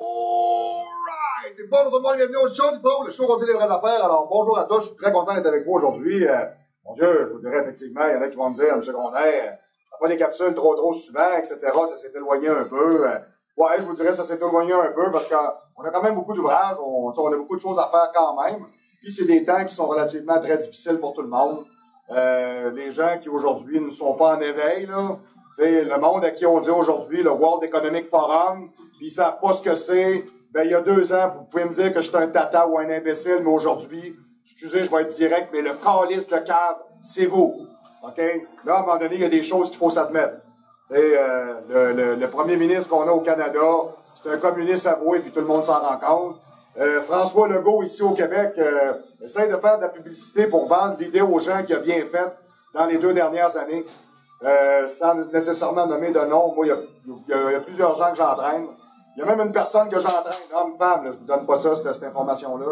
Alright! Bonjour tout le monde, bienvenue au show du pro, le show dit les vraies affaires. Alors, bonjour à tous, je suis très content d'être avec vous aujourd'hui. Euh, mon Dieu, je vous dirais effectivement, il y en a qui vont me dire, M. Secondaire, euh, pas les capsules trop trop souvent, etc., ça s'est éloigné un peu. Euh, ouais, je vous dirais, ça s'est éloigné un peu parce qu'on a quand même beaucoup d'ouvrages, on, on a beaucoup de choses à faire quand même. Puis c'est des temps qui sont relativement très difficiles pour tout le monde. Euh, les gens qui aujourd'hui ne sont pas en éveil, là, sais, le monde à qui on dit aujourd'hui le World Economic Forum, puis ils savent pas ce que c'est. Ben, il y a deux ans, vous pouvez me dire que je suis un tata ou un imbécile, mais aujourd'hui, excusez, je vais être direct, mais le calice de cave, c'est vous. OK? Là, à un moment donné, il y a des choses qu'il faut s'admettre. Euh, le, premier ministre qu'on a au Canada, c'est un communiste avoué, puis tout le monde s'en rend compte. Euh, François Legault, ici au Québec, euh, essaye de faire de la publicité pour vendre l'idée aux gens qu'il a bien fait dans les deux dernières années. Euh, sans nécessairement nommer de nom, moi, il y a, plusieurs gens que j'entraîne. Il y a même une personne que j'entraîne, homme, femme, là, je vous donne pas ça, cette, cette information-là.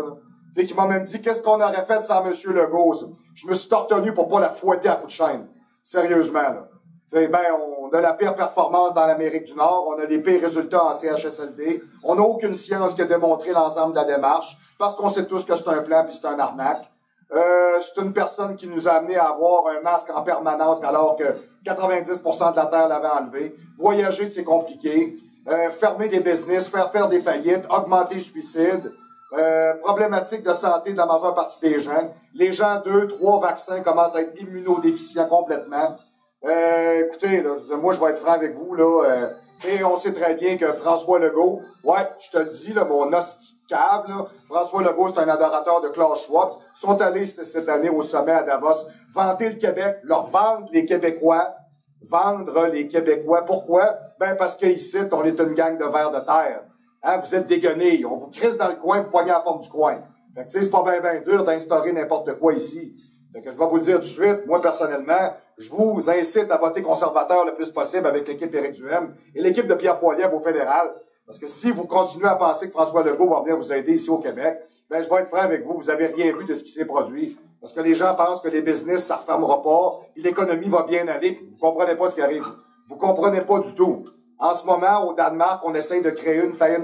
Tu sais, qui m'a même dit, qu'est-ce qu'on aurait fait sans M. Legault? Je me suis tortenu pour pas la fouetter à coup de chaîne. Sérieusement, là. Tu sais, ben, on a la pire performance dans l'Amérique du Nord, on a les pires résultats en CHSLD, on n'a aucune science qui a démontré l'ensemble de la démarche, parce qu'on sait tous que c'est un plan puis c'est un arnaque. Euh, c'est une personne qui nous a amené à avoir un masque en permanence alors que 90% de la Terre l'avait enlevé. Voyager, c'est compliqué. Euh, fermer des business, faire faire des faillites, augmenter les suicides. Euh, problématique de santé de la majeure partie des gens. Les gens, deux, trois vaccins commencent à être immunodéficients complètement. Euh, écoutez, là, moi, je vais être franc avec vous, là. Et on sait très bien que François Legault, ouais, je te le dis, là, mon hostie là, François Legault, c'est un adorateur de Klaus Schwab. Sont allés cette année au sommet à Davos vanter le Québec, leur vendre les Québécois, vendre les Québécois. Pourquoi? Ben, parce qu'ici, on est une gang de vers de terre. Hein, vous êtes déguenés. On vous crisse dans le coin, vous poignez la forme du coin. Fait que, c'est pas bien, bien dur d'instaurer n'importe quoi ici. Que je vais vous le dire tout de suite. Moi, personnellement, je vous incite à voter conservateur le plus possible avec l'équipe Éric Duhem et l'équipe de Pierre Poilievre au fédéral. Parce que si vous continuez à penser que François Legault va venir vous aider ici au Québec, ben, je vais être franc avec vous, vous avez rien vu de ce qui s'est produit. Parce que les gens pensent que les business, ça refermera pas, puis l'économie va bien aller, puis vous comprenez pas ce qui arrive. Vous comprenez pas du tout. En ce moment, au Danemark, on essaye de créer une faillite,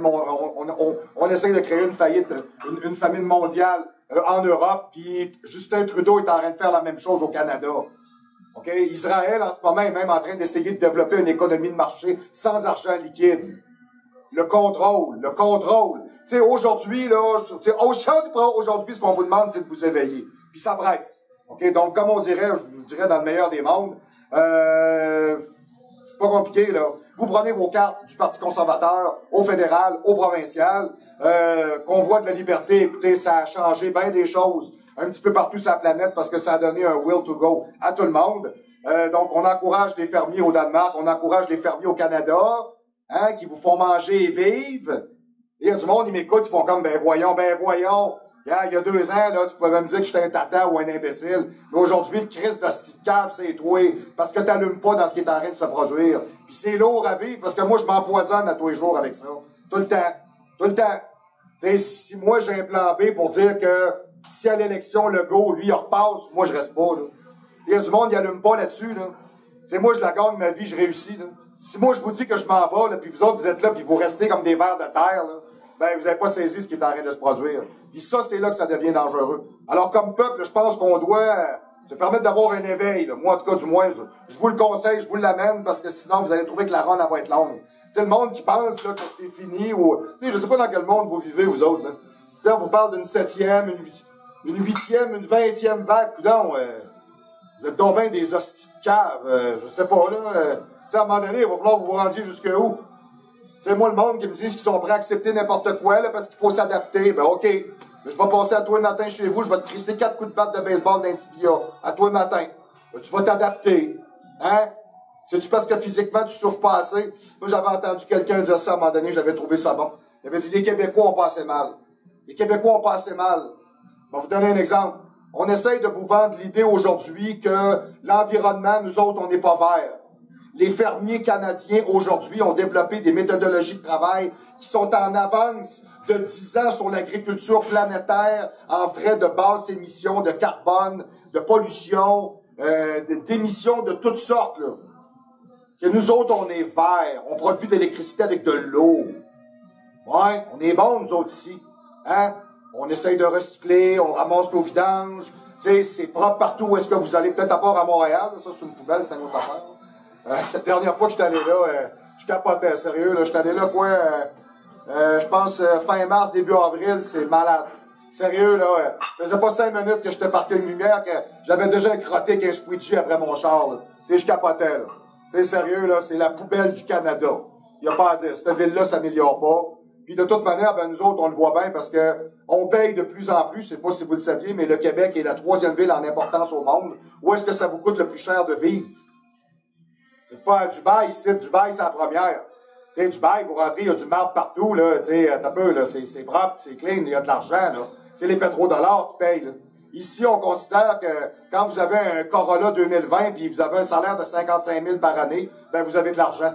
on, essaye de créer une faillite, une, famine mondiale euh, en Europe, puis Justin Trudeau est en train de faire la même chose au Canada. OK? Israël, en ce moment, est même en train d'essayer de développer une économie de marché sans argent liquide. Le contrôle, le contrôle. Tu sais, aujourd'hui, là, aujourd'hui, ce qu'on vous demande, c'est de vous éveiller. Puis ça presse. OK? Donc, comme on dirait, je vous dirais dans le meilleur des mondes, euh, c'est pas compliqué, là. Vous prenez vos cartes du Parti conservateur au fédéral, au provincial, euh, convoi de la liberté, écoutez, ça a changé bien des choses un petit peu partout sur la planète parce que ça a donné un will to go à tout le monde. Euh, donc, on encourage les fermiers au Danemark, on encourage les fermiers au Canada, hein, qui vous font manger et vivre. Il y a du monde, ils m'écoutent, ils font comme, ben voyons, ben voyons. Il y a deux ans, là, tu pouvais me dire que j'étais un tata ou un imbécile. Mais aujourd'hui, le Christ de cette cave, c'est toi. Parce que t'allumes pas dans ce qui est en train de se produire. Puis c'est lourd à vivre parce que moi, je m'empoisonne à tous les jours avec ça. Tout le temps. Tout le temps. Tu sais, si moi, j'ai un plan B pour dire que si à l'élection, le go, lui, il repasse, moi, je reste pas, là. Il y a du monde, il allume pas là-dessus, là. Tu moi, je la gagne ma vie, je réussis, là. Si moi, je vous dis que je m'en vais, là, puis vous autres, vous êtes là, puis vous restez comme des vers de terre, là, ben, vous n'avez pas saisi ce qui est en train de se produire. Puis ça, c'est là que ça devient dangereux. Alors, comme peuple, je pense qu'on doit se permettre d'avoir un éveil, là. Moi, en tout cas, du moins, je, vous le conseille, je vous l'amène, parce que sinon, vous allez trouver que la ronde, va être longue. Sais, le monde qui pense, là, que c'est fini, ou, je sais pas dans quel monde vous vivez, vous autres, on vous parle d'une septième, une huitième, une huitième, une vingtième vague, euh, vous êtes donc bien des hosties de cave, euh, je sais pas, là. Euh, à un moment donné, il va falloir vous vous rendiez jusque où? C'est moi le monde qui me dit qu'ils sont prêts à accepter n'importe quoi, là, parce qu'il faut s'adapter. Ben, OK. je vais passer à toi le matin chez vous, je vais te crisser quatre coups de patte de baseball d'intibia. À toi le matin. Tu vas t'adapter. Hein? C'est-tu parce que physiquement, tu souffres pas assez? Moi, j'avais entendu quelqu'un dire ça à un moment donné, j'avais trouvé ça bon. Il avait dit, les Québécois ont passé mal. Les Québécois ont passé mal. Je vais vous donner un exemple. On essaye de vous vendre l'idée aujourd'hui que l'environnement, nous autres, on n'est pas vert. Les fermiers canadiens aujourd'hui ont développé des méthodologies de travail qui sont en avance de 10 ans sur l'agriculture planétaire en frais de basse émission de carbone, de pollution, euh, d'émissions de toutes sortes. Là. Que nous autres, on est vert. On produit de l'électricité avec de l'eau. Ouais, on est bons, nous autres ici. Hein? On essaye de recycler, on ramasse nos vidanges. Tu sais, c'est propre partout où est-ce que vous allez, peut-être à part à Montréal. Ça, c'est une poubelle, c'est une autre affaire. Euh, cette dernière fois que j'étais allé là, euh, je capotais, sérieux. Là, j'étais allé là, quoi, euh, euh je pense fin mars, début avril, c'est malade. Sérieux, là, euh, ça faisait pas cinq minutes que j'étais parti une lumière que j'avais déjà crotté qu'un squidgy après mon char, Tu sais, je capotais, là. Sais, sérieux, là, c'est la poubelle du Canada. Y a pas à dire. Cette ville-là s'améliore pas. Puis de toute manière, ben nous autres, on le voit bien parce que on paye de plus en plus. Je sais pas si vous le saviez, mais le Québec est la troisième ville en importance au monde. Où est-ce que ça vous coûte le plus cher de vivre? C'est pas à Dubaï, ici, Dubaï, c'est la première. Tu sais, Dubaï, pour rentrer, il y a du marbre partout, là. Tu sais, t'as peu, là. C'est propre, c'est clean, il y a de l'argent, là. C'est les pétrodollars qui payent, là. Ici, on considère que quand vous avez un Corolla 2020 puis vous avez un salaire de 55 000 par année, ben vous avez de l'argent.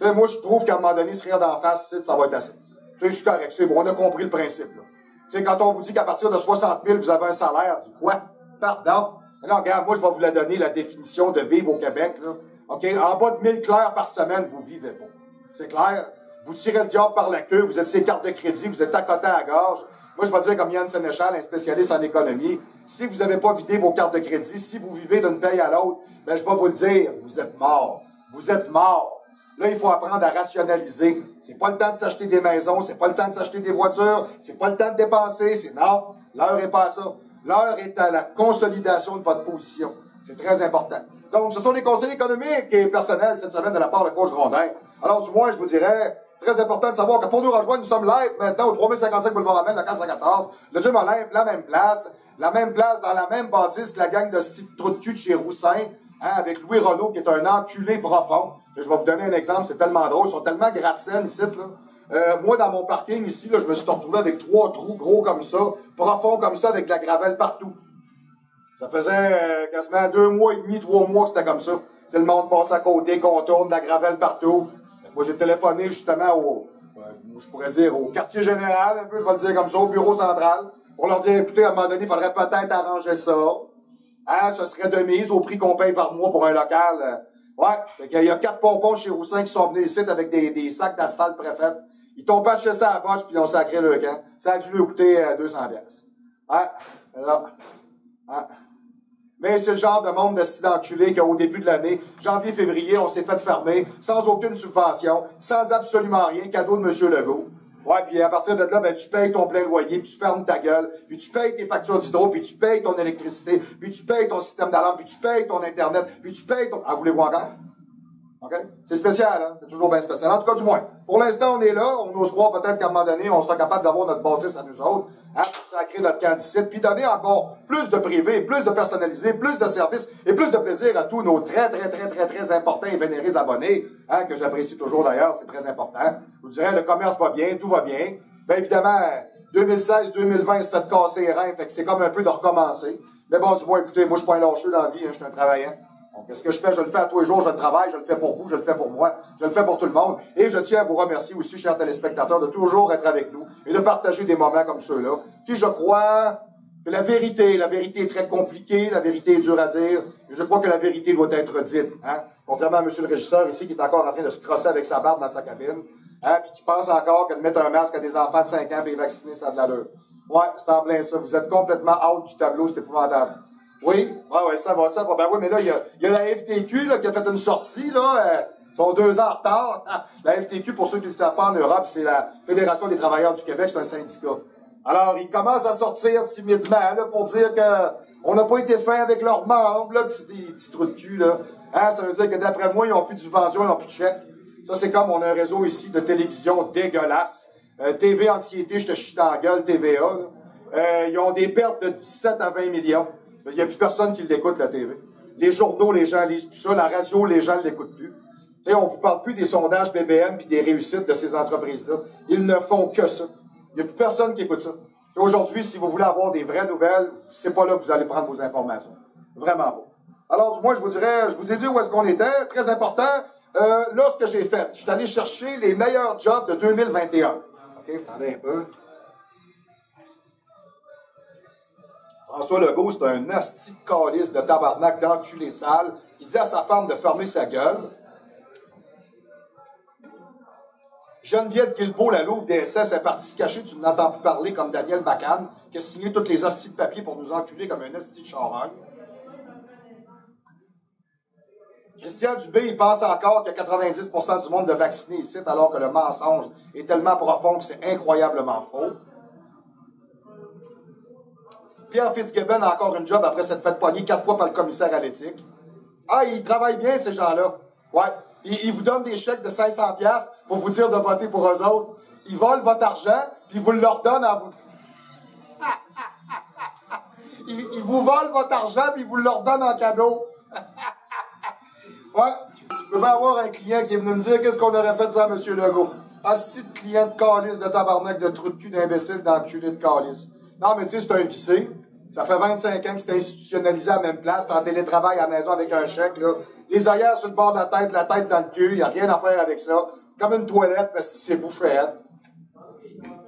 Moi, je trouve qu'à un moment donné, se rire d'en face, ça va être assez. Tu sais, c'est correct, c'est bon, on a compris le principe, là. Quand on vous dit qu'à partir de 60 000, vous avez un salaire, dis, quoi? Pardon? Non, regarde, moi, je vais vous la donner, la définition de vivre au Québec, là. OK? En bas de 1000 clairs par semaine, vous vivez pas. C'est clair? Vous tirez le diable par la queue, vous êtes ses cartes de crédit, vous êtes à côté à gorge. Moi, je vais dire comme Yann Sénéchal, un spécialiste en économie, si vous n'avez pas vidé vos cartes de crédit, si vous vivez d'une paye à l'autre, ben, je vais vous le dire, vous êtes mort. Vous êtes mort. Là, il faut apprendre à rationaliser. C'est pas le temps de s'acheter des maisons, c'est pas le temps de s'acheter des voitures, c'est pas le temps de dépenser, c'est non, l'heure est pas à ça. L'heure est à la consolidation de votre position. C'est très important. Donc, ce sont des conseils économiques et personnels cette semaine de la part de Coach Grondin. Alors, du moins, je vous dirais, Très important de savoir que pour nous rejoindre, nous sommes live maintenant au 3055 Boulevard Amel, la 414. Le gym a la même place. La même place dans la même bâtisse que la gang de ce trou de cul de chez Roussin, hein, avec Louis Renault qui est un enculé profond. Je vais vous donner un exemple, c'est tellement drôle. Ils sont tellement gratte ici, là. Euh, moi, dans mon parking ici, là, je me suis retrouvé avec trois trous gros comme ça, profonds comme ça, avec de la gravelle partout. Ça faisait euh, quasiment deux mois et demi, trois mois que c'était comme ça. C'est le monde passe à côté, contourne, de la gravelle partout. J'ai téléphoné justement au, euh, je pourrais dire, au quartier général, un peu, je vais le dire comme ça, au bureau central, pour leur dire, écoutez, à un moment donné, il faudrait peut-être arranger ça. Hein, ce serait de mise au prix qu'on paye par mois pour un local. Euh. Ouais, qu'il y a quatre pompons chez Roussin qui sont venus ici avec des, des sacs d'asphalte préfète. Ils t'ont pas acheté ça à la poche, puis ils ont sacré le camp. Ça a dû lui coûter 200 euh, pièces. Ouais, là. Ouais. Mais c'est le genre de monde de style enculé qu'au début de l'année, janvier-février, on s'est fait fermer, sans aucune subvention, sans absolument rien, cadeau de M. Legault. Ouais, puis à partir de là, ben, tu payes ton plein loyer, puis tu fermes ta gueule, puis tu payes tes factures d'hydro, puis tu payes ton électricité, puis tu payes ton système d'alarme, puis tu payes ton Internet, puis tu payes ton... Ah, voulez-vous encore? OK? C'est spécial, hein? C'est toujours bien spécial. En tout cas, du moins. Pour l'instant, on est là. On ose croire peut-être qu'à un moment donné, on sera capable d'avoir notre bâtisse à nous autres. Hein, sacrer notre candidat, puis donner encore plus de privé, plus de personnalisé, plus de services et plus de plaisir à tous nos très, très, très, très, très importants et vénérés abonnés, hein, que j'apprécie toujours d'ailleurs, c'est très important. Vous dirais, le commerce va bien, tout va bien. Bien évidemment, 2016, 2020, il se fait casser les reins, fait que c'est comme un peu de recommencer. Mais bon, du moins, écoutez, moi, je suis pas un lâcheux dans la vie, hein, je suis un travaillant. Donc, ce que je fais, je le fais à tous les jours, je le travaille, je le fais pour vous, je le fais pour moi, je le fais pour tout le monde. Et je tiens à vous remercier aussi, chers téléspectateurs, de toujours être avec nous et de partager des moments comme ceux-là. Puis je crois que la vérité, la vérité est très compliquée, la vérité est dure à dire, et je crois que la vérité doit être dite. Hein? Contrairement à M. le régisseur ici qui est encore en train de se crosser avec sa barbe dans sa cabine, hein? puis qui pense encore que de mettre un masque à des enfants de 5 ans et les vacciner, ça a de l'allure. Ouais, c'est en plein ça. Vous êtes complètement out du tableau, c'est épouvantable. Oui, ouais, ouais, ça va, ça va. Ben oui, mais là, il y a, y a, la FTQ là, qui a fait une sortie, là. Euh, ils sont deux ans en retard. la FTQ, pour ceux qui ne le savent pas en Europe, c'est la Fédération des travailleurs du Québec, c'est un syndicat. Alors, ils commencent à sortir timidement là, pour dire que on n'a pas été fin avec leurs membres, là, c'est des petits trous de cul, là. Hein, ça veut dire que d'après moi, ils n'ont plus de subvention, ils n'ont plus de chèque. Ça, c'est comme on a un réseau ici de télévision dégueulasse. Euh, TV Anxiété, je te chie dans la gueule, TVA. Euh, ils ont des pertes de 17 à 20 millions. Il n'y a plus personne qui l'écoute, la TV. Les journaux, les gens lisent plus ça. La radio, les gens ne l'écoutent plus. Tu sais, on vous parle plus des sondages BBM et des réussites de ces entreprises-là. Ils ne font que ça. Il n'y a plus personne qui écoute ça. Aujourd'hui, si vous voulez avoir des vraies nouvelles, c'est pas là que vous allez prendre vos informations. Vraiment pas. Alors, du moins, je vous dirais, je vous ai dit où est-ce qu'on était. Très important. Euh, là, ce que j'ai fait, je suis allé chercher les meilleurs jobs de 2021. OK, attendez un peu. François Legault, c'est un asti de calice de tabarnak d'enculé sale. Il dit à sa femme de fermer sa gueule. Geneviève Guilbeault, la loupe DSS, est partie se cacher, tu n'entends plus parler comme Daniel Bacan, qui a signé toutes les hosties de papier pour nous enculer comme un hostie de charogne. Christian Dubé, il pense encore a 90% du monde de vaccinés ici, alors que le mensonge est tellement profond que c'est incroyablement faux. Pierre Fitzgibbon a encore une job après s'être fait pogner quatre fois par le commissaire à l'éthique. Ah, ils travaillent bien, ces gens-là. Ouais. Ils, vous donnent des chèques de 500 pièces pour vous dire de voter pour eux autres. Ils volent votre argent, puis vous le donnent à vous. ils, vous volent votre argent, puis vous le donnent en cadeau. ouais. Je peux pas avoir un client qui est venu me dire qu'est-ce qu'on aurait fait sans M. Legault? Asti de client de calice, de tabarnak, de trou de cul d'imbécile d'enculé de calice. Non, mais tu sais, c'est un vissé. Ça fait 25 ans que c'est institutionnalisé à la même place. T'es en télétravail à la maison avec un chèque, là. Les œillères sur le bord de la tête, la tête dans le cul. Y a rien à faire avec ça. Comme une toilette parce que c'est bouché.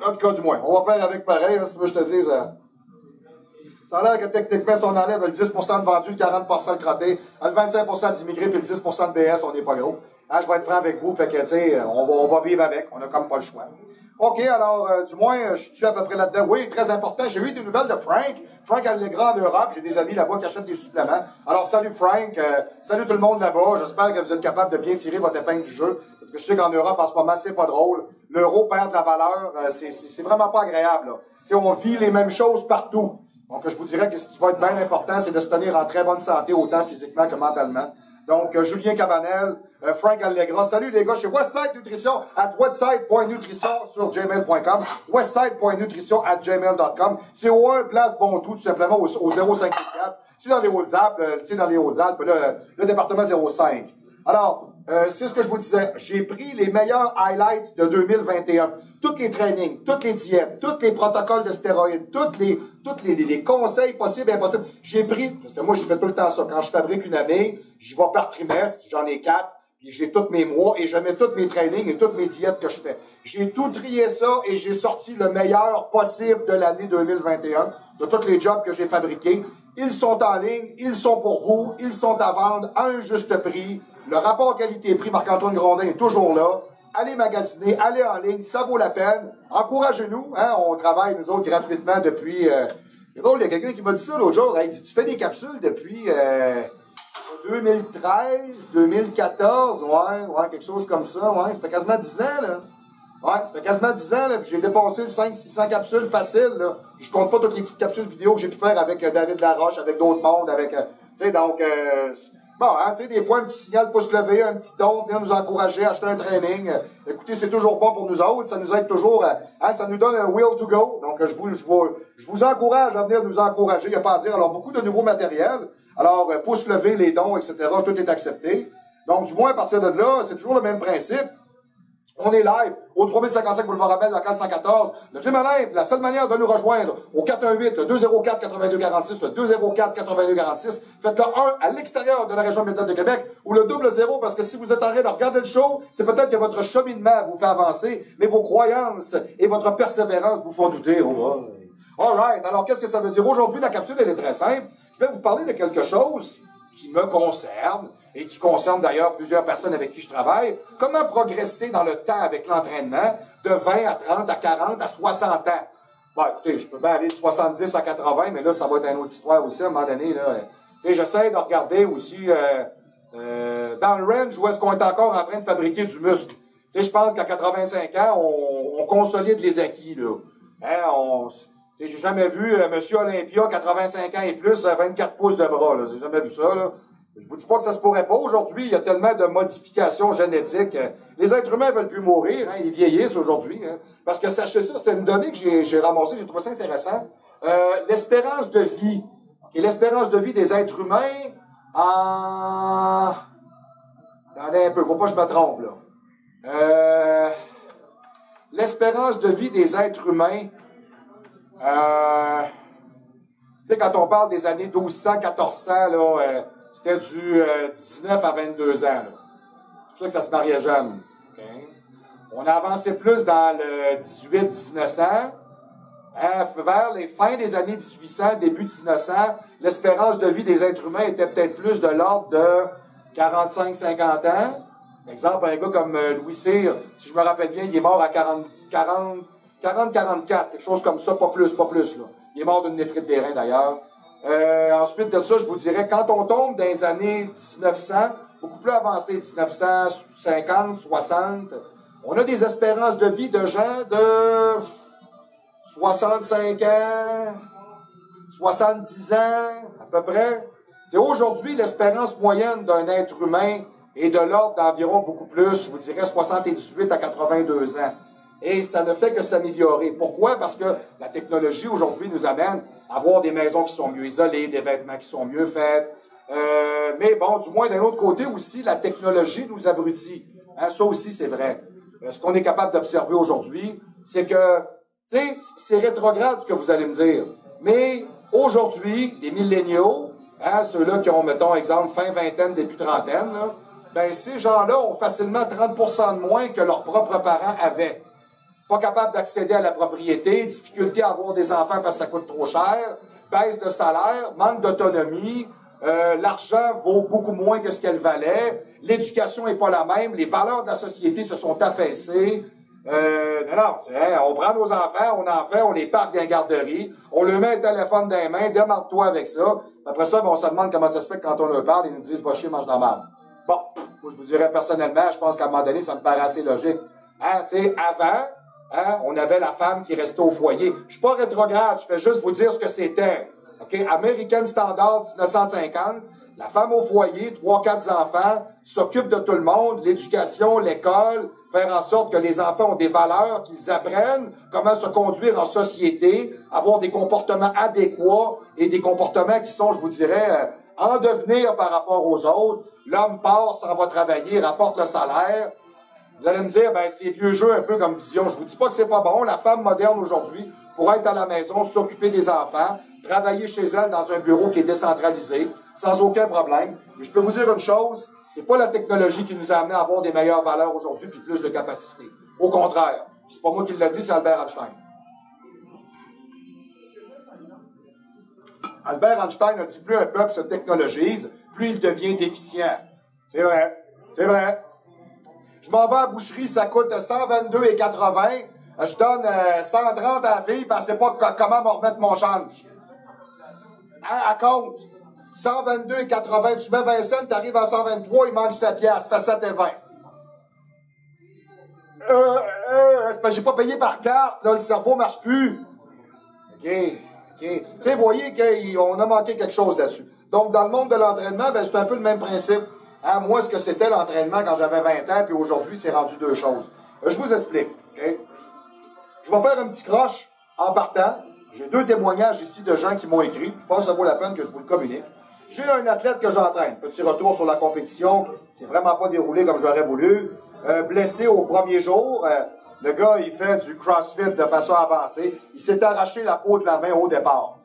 En tout cas, du moins. On va faire avec pareil, hein, si je te dis, ça. Ça a l'air que techniquement, si on enlève le 10% de vendus, le 40% de crotté, le 25% d'immigrés puis le 10% de BS, on n'est pas gros. Ah, je vais être franc avec vous, fait que, tu sais, on va, on va vivre avec. On a comme pas le choix. OK, alors, euh, du moins, je suis à peu près là-dedans. Oui, très important. J'ai eu des nouvelles de Frank. Frank Allegra en Europe. J'ai des amis là-bas qui achètent des suppléments. Alors, salut Frank. Euh, salut tout le monde là-bas. J'espère que vous êtes capable de bien tirer votre épingle du jeu. Parce que je sais qu'en Europe, en ce moment, c'est pas drôle. L'euro perd de la valeur. Euh, c'est vraiment pas agréable, là. on vit les mêmes choses partout. Donc, je vous dirais que ce qui va être bien important, c'est de se tenir en très bonne santé, autant physiquement que mentalement. Donc, euh, Julien Cabanel, euh, Frank Allegra. Salut les gars, chez Westside Nutrition, at website.nutrition sur gmail.com, westside.nutrition at gmail.com. C'est au 1 Place tout, tout simplement, au, 054. C'est dans les Hautes-Alpes, euh, sais, dans les Hautes-Alpes, le, le département 05. Alors, euh, c'est ce que je vous disais. J'ai pris les meilleurs highlights de 2021. Tous les trainings, toutes les diètes, tous les protocoles de stéroïdes, tous les, toutes les, les, conseils possibles et impossibles. J'ai pris, parce que moi, je fais tout le temps ça. Quand je fabrique une année, j'y vais par trimestre, j'en ai quatre, puis j'ai tous mes mois et je mets tous mes trainings et toutes mes diètes que je fais. J'ai tout trié ça et j'ai sorti le meilleur possible de l'année 2021, de tous les jobs que j'ai fabriqués. Ils sont en ligne, ils sont pour vous, ils sont à vendre à un juste prix. Le rapport qualité-prix Marc-Antoine Grondin est toujours là. Allez magasiner, allez en ligne, ça vaut la peine. Encouragez-nous, hein, on travaille nous autres gratuitement depuis. Euh, il y a quelqu'un qui m'a dit ça l'autre jour. Il dit, tu fais des capsules depuis euh, 2013, 2014, ouais, ouais, quelque chose comme ça, ouais. Ça fait quasiment 10 ans, là. Ouais, ça fait quasiment 10 ans, là, puis j'ai dépensé 500-600 capsules faciles, là. je compte pas toutes les petites capsules vidéo que j'ai pu faire avec euh, David Laroche, avec d'autres mondes, avec, euh, tu sais, donc, euh, Bon, hein, tu sais, des fois, un petit signal pouce levé, un petit don, venir nous encourager acheter un training. Écoutez, c'est toujours bon pour nous autres. Ça nous aide toujours, hein, ça nous donne un will to go. Donc, je vous, je vous, je vous encourage à venir nous encourager. Il n'y a pas à dire. Alors, beaucoup de nouveaux matériels. Alors, euh, pouce levé, les dons, etc., tout est accepté. Donc, du moins, à partir de là, c'est toujours le même principe. On est live au 3055 Boulevard Rabel, la 414. Le Jim Live, la seule manière de nous rejoindre au 418, le 204 8246, le 204 8246. Faites-le 1 à l'extérieur de la région médiane de Québec ou le double zéro parce que si vous êtes en train de regarder le show, c'est peut-être que votre cheminement vous fait avancer, mais vos croyances et votre persévérance vous font douter. Oh, Alright. Alors, qu'est-ce que ça veut dire? Aujourd'hui, la capsule, elle est très simple. Je vais vous parler de quelque chose qui me concerne et qui concerne d'ailleurs plusieurs personnes avec qui je travaille, comment progresser dans le temps avec l'entraînement de 20 à 30 à 40 à 60 ans? Bon, écoutez, je peux bien aller de 70 à 80, mais là, ça va être une autre histoire aussi à un moment donné. Là. j'essaie de regarder aussi euh, euh, dans le range où est-ce qu'on est encore en train de fabriquer du muscle. Tu sais, je pense qu'à 85 ans, on, on, consolide les acquis. Là. Hein, on, j'ai jamais vu euh, Monsieur Olympia, 85 ans et plus, 24 pouces de bras. J'ai jamais vu ça. Là. Je vous dis pas que ça se pourrait pas. Aujourd'hui, il y a tellement de modifications génétiques. Les êtres humains veulent plus mourir. Hein, ils vieillissent aujourd'hui. Hein. Parce que sachez ça, c'est une donnée que j'ai ramassée. J'ai trouvé ça intéressant. Euh, l'espérance de vie. Et l'espérance de vie des êtres humains en... Attendez un peu, faut pas que je me trompe, là. Euh, l'espérance de vie des êtres humains euh, tu sais, quand on parle des années 1200, 1400, là, euh, c'était du 19 euh, à 22 ans. C'est pour ça que ça se mariait jeune. On a avancé plus dans le 18-1900. Hein, vers les fins des années 1800, début 1900, l'espérance de vie des êtres humains était peut-être plus de l'ordre de 45-50 ans. Exemple, un gars comme euh, Louis Cyr, si je me rappelle bien, il est mort à 40, 40, 40, 44, quelque chose comme ça, pas plus, pas plus. Il est mort d'une néphrite des reins, d'ailleurs. Euh, ensuite de ça, je vous dirais, quand on tombe dans les années 1900, beaucoup plus avancées, 1950, 60, on a des espérances de vie de gens de 65 ans, 70 ans, à peu près. Aujourd'hui, l'espérance moyenne d'un être humain est de l'ordre d'environ beaucoup plus, je vous dirais 78 à 82 ans. Et ça ne fait que s'améliorer. Pourquoi? Parce que la technologie aujourd'hui nous amène à avoir des maisons qui sont mieux isolées, des vêtements qui sont mieux faits. Euh, mais bon, du moins d'un autre côté aussi, la technologie nous abrutit. Hein, ça aussi, c'est vrai. Euh, ce qu'on est capable d'observer aujourd'hui, c'est que, tu sais, c'est rétrograde ce que vous allez me dire. Mais aujourd'hui, les milléniaux, hein, ceux-là qui ont, mettons, exemple, fin vingtaine, début trentaine, ben ces gens-là ont facilement 30% de moins que leurs propres parents avaient pas capable d'accéder à la propriété, difficulté à avoir des enfants parce que ça coûte trop cher, baisse de salaire, manque d'autonomie, euh, l'argent vaut beaucoup moins que ce qu'elle valait, l'éducation est pas la même, les valeurs de la société se sont affaissées. Euh, non, non, on prend nos enfants, on en fait, on les parque dans les garderies, on leur met un téléphone dans les mains, démarre-toi avec ça. Après ça, ben, on se demande comment ça se fait quand on leur parle, ils nous disent, va chier, mange de la merde. Bon, moi, je vous dirais personnellement, je pense qu'à un moment donné, ça me paraît assez logique. Hein, tu sais, avant, Hein? On avait la femme qui restait au foyer. Je suis pas rétrograde, je fais juste vous dire ce que c'était. OK? American Standard 1950. La femme au foyer, trois, quatre enfants, s'occupe de tout le monde, l'éducation, l'école, faire en sorte que les enfants ont des valeurs, qu'ils apprennent comment se conduire en société, avoir des comportements adéquats et des comportements qui sont, je vous dirais, euh, en devenir par rapport aux autres. L'homme part, s'en va travailler, rapporte le salaire, vous allez me dire, ben, c'est vieux jeu un peu comme vision. Je vous dis pas que c'est pas bon. La femme moderne aujourd'hui pourrait être à la maison, s'occuper des enfants, travailler chez elle dans un bureau qui est décentralisé, sans aucun problème. Mais je peux vous dire une chose, c'est pas la technologie qui nous a amené à avoir des meilleures valeurs aujourd'hui puis plus de capacité. Au contraire. C'est pas moi qui l'a dit, c'est Albert Einstein. Albert Einstein a dit plus un peuple se technologise, plus il devient déficient. C'est vrai. C'est vrai. Je m'en vais à la boucherie, ça coûte 122,80. Je donne 130 euh, à la fille, parce que pas comment me remettre mon change. Hein, à compte. 122,80. Tu mets 20 cents, t'arrives à 123, il manque 7 piastres. Fais 7 et 20. Euh, euh, j'ai pas payé par carte, là, le cerveau marche plus. OK, OK. Tu sais, vous voyez qu'on a manqué quelque chose là-dessus. Donc, dans le monde de l'entraînement, ben, c'est un peu le même principe. Hein, moi, ce que c'était l'entraînement quand j'avais 20 ans, puis aujourd'hui, c'est rendu deux choses. Euh, je vous explique. Je vais faire un petit croche en partant. J'ai deux témoignages ici de gens qui m'ont écrit. Je pense que ça vaut la peine que je vous le communique. J'ai un athlète que j'entraîne. Petit retour sur la compétition. C'est vraiment pas déroulé comme j'aurais voulu. Euh, blessé au premier jour. Euh, le gars, il fait du crossfit de façon avancée. Il s'est arraché la peau de la main au départ.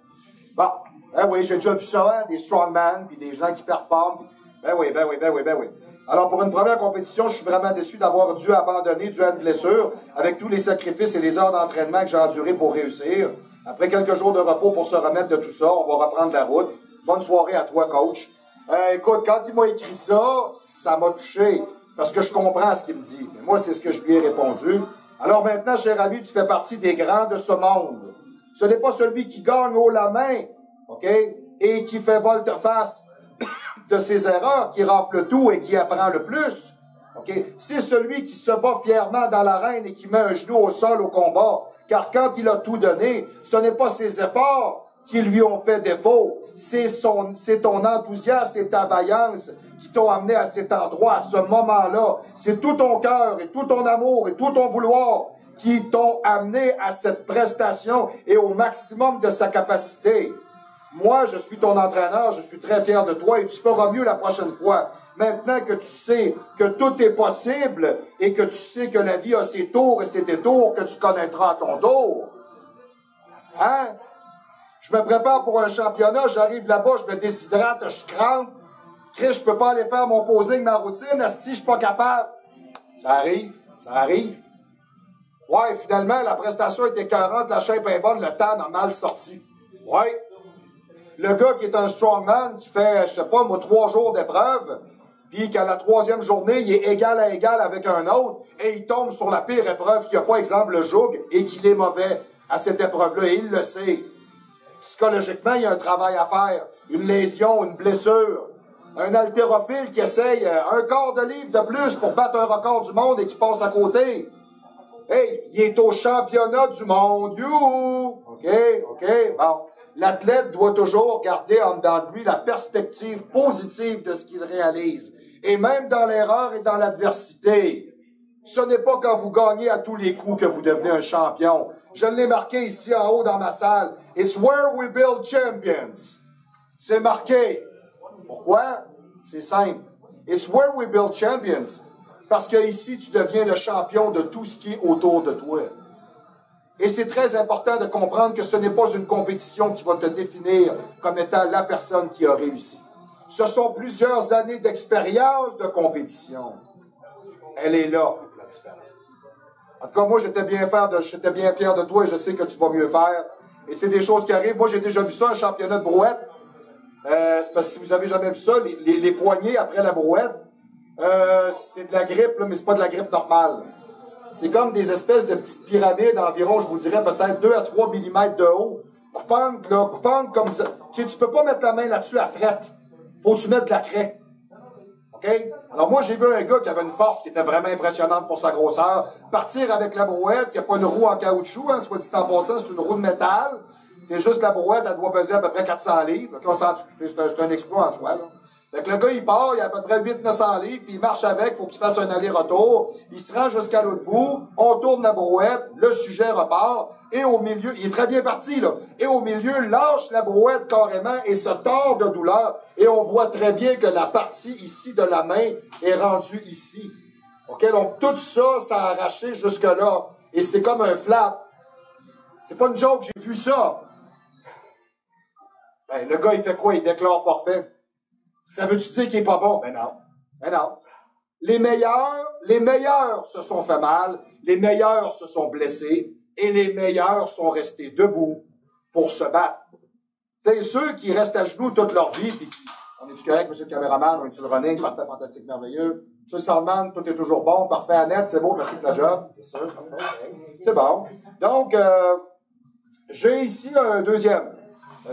Bon. Ben oui, j'ai déjà vu ça, hein, des strongman, puis des gens qui performent. Ben oui, ben oui, ben oui, ben oui. Alors, pour une première compétition, je suis vraiment déçu d'avoir dû abandonner dû à une blessure, avec tous les sacrifices et les heures d'entraînement que j'ai endurés pour réussir. Après quelques jours de repos pour se remettre de tout ça, on va reprendre la route. Bonne soirée à toi, coach. Euh, écoute, quand il m'a écrit ça, ça m'a touché, parce que je comprends ce qu'il me dit. Mais moi, c'est ce que je lui ai répondu. Alors maintenant, cher ami, tu fais partie des grands de ce monde. Ce n'est pas celui qui gagne haut la main, OK, et qui fait volte-face de ses erreurs qui rafle tout et qui apprend le plus. OK? C'est celui qui se bat fièrement dans l'arène et qui met un genou au sol au combat. Car quand il a tout donné, ce n'est pas ses efforts qui lui ont fait défaut. C'est son, c'est ton enthousiasme et ta vaillance qui t'ont amené à cet endroit, à ce moment-là. C'est tout ton cœur et tout ton amour et tout ton vouloir qui t'ont amené à cette prestation et au maximum de sa capacité. Moi, je suis ton entraîneur, je suis très fier de toi et tu feras mieux la prochaine fois. Maintenant que tu sais que tout est possible et que tu sais que la vie a ses tours et ses détours que tu connaîtras à ton tour. Hein? Je me prépare pour un championnat, j'arrive là-bas, je me déshydrate, je crampe. Chris, je peux pas aller faire mon posing, ma routine, si je suis pas capable. Ça arrive, ça arrive. Ouais, finalement, la prestation était 40, la shape est bonne, le temps a mal sorti. Ouais. Le gars qui est un strongman, qui fait, je sais pas, moi, trois jours d'épreuve, puis qu'à la troisième journée, il est égal à égal avec un autre, et il tombe sur la pire épreuve, qu'il a pas, exemple, le joug, et qu'il est mauvais à cette épreuve-là, et il le sait. Psychologiquement, il y a un travail à faire. Une lésion, une blessure. Un haltérophile qui essaye euh, un quart de livre de plus pour battre un record du monde et qui passe à côté. Hey, il est au championnat du monde. You! OK, OK, bon. L'athlète doit toujours garder en dedans de lui la perspective positive de ce qu'il réalise. Et même dans l'erreur et dans l'adversité. Ce n'est pas quand vous gagnez à tous les coups que vous devenez un champion. Je l'ai marqué ici en haut dans ma salle. It's where we build champions. C'est marqué. Pourquoi? C'est simple. It's where we build champions. Parce que ici, tu deviens le champion de tout ce qui est autour de toi. Et c'est très important de comprendre que ce n'est pas une compétition qui va te définir comme étant la personne qui a réussi. Ce sont plusieurs années d'expérience de compétition. Elle est là, la différence. En tout cas, moi, j'étais bien, bien fier de toi et je sais que tu vas mieux faire. Et c'est des choses qui arrivent. Moi, j'ai déjà vu ça, un championnat de brouette. Euh, c'est parce que si vous avez jamais vu ça, les, les, poignées après la brouette, euh, c'est de la grippe, là, mais c'est pas de la grippe normale. C'est comme des espèces de petites pyramides environ, je vous dirais, peut-être 2 à 3 mm de haut. Coupantes, là, coupantes comme ça. Tu sais, tu peux pas mettre la main là-dessus à frette. Faut que tu mettes de la craie. OK? Alors moi, j'ai vu un gars qui avait une force qui était vraiment impressionnante pour sa grosseur. Partir avec la brouette, qui n'a pas une roue en caoutchouc, hein, soit dit en passant, c'est une roue de métal. C'est juste la brouette, elle doit peser à peu près 400 livres. C'est un, exploit en soi. Là. Fait que le gars, il part, il a à peu près 800-900 livres, puis il marche avec, faut qu'il fasse un aller-retour. Il se rend jusqu'à l'autre bout, on tourne la brouette, le sujet repart, et au milieu, il est très bien parti, là, et au milieu, lâche la brouette carrément et se tord de douleur, et on voit très bien que la partie ici de la main est rendue ici. OK? Donc, tout ça, ça a arraché jusque-là, et c'est comme un flap. C'est pas une joke, j'ai vu ça. Ben, le gars, il fait quoi? Il déclare parfait. Ça veut-tu dire qu'il est pas bon? Ben non. Ben non. Les meilleurs, les meilleurs se sont fait mal, les meilleurs se sont blessés, et les meilleurs sont restés debout pour se battre. C'est ceux qui restent à genoux toute leur vie, puis on est-tu correct, monsieur le caméraman, on est-tu le running, parfait, fantastique, merveilleux. Monsieur Salman, tout est toujours bon, parfait, Annette, c'est beau, merci pour le job. C'est bon. Donc, euh, j'ai ici un deuxième.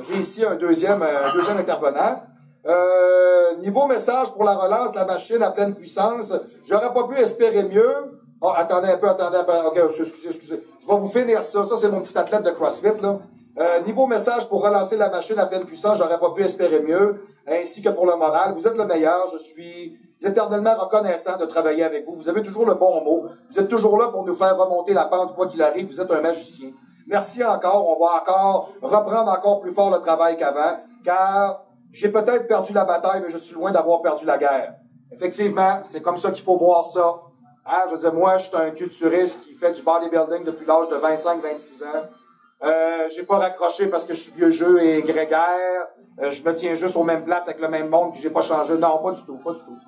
J'ai ici un deuxième, un deuxième intervenant. Euh, niveau message pour la relance la machine à pleine puissance, j'aurais pas pu espérer mieux. Oh, attendez un peu, attendez un peu. OK, excusez, excusez. Je vais vous finir ça. Ça, c'est mon petit athlète de CrossFit, là. Euh, niveau message pour relancer la machine à pleine puissance, j'aurais pas pu espérer mieux, ainsi que pour le moral. Vous êtes le meilleur. Je suis éternellement reconnaissant de travailler avec vous. Vous avez toujours le bon mot. Vous êtes toujours là pour nous faire remonter la pente, quoi qu'il arrive. Vous êtes un magicien. Merci encore. On va encore reprendre encore plus fort le travail qu'avant, car j'ai peut-être perdu la bataille, mais je suis loin d'avoir perdu la guerre. Effectivement, c'est comme ça qu'il faut voir ça. Hein, je veux dire, moi, je suis un culturiste qui fait du bodybuilding depuis l'âge de 25-26 ans. Euh, j'ai pas raccroché parce que je suis vieux jeu et grégaire. Euh, je me tiens juste aux mêmes places avec le même monde, puis j'ai pas changé. Non, pas du tout, pas du tout.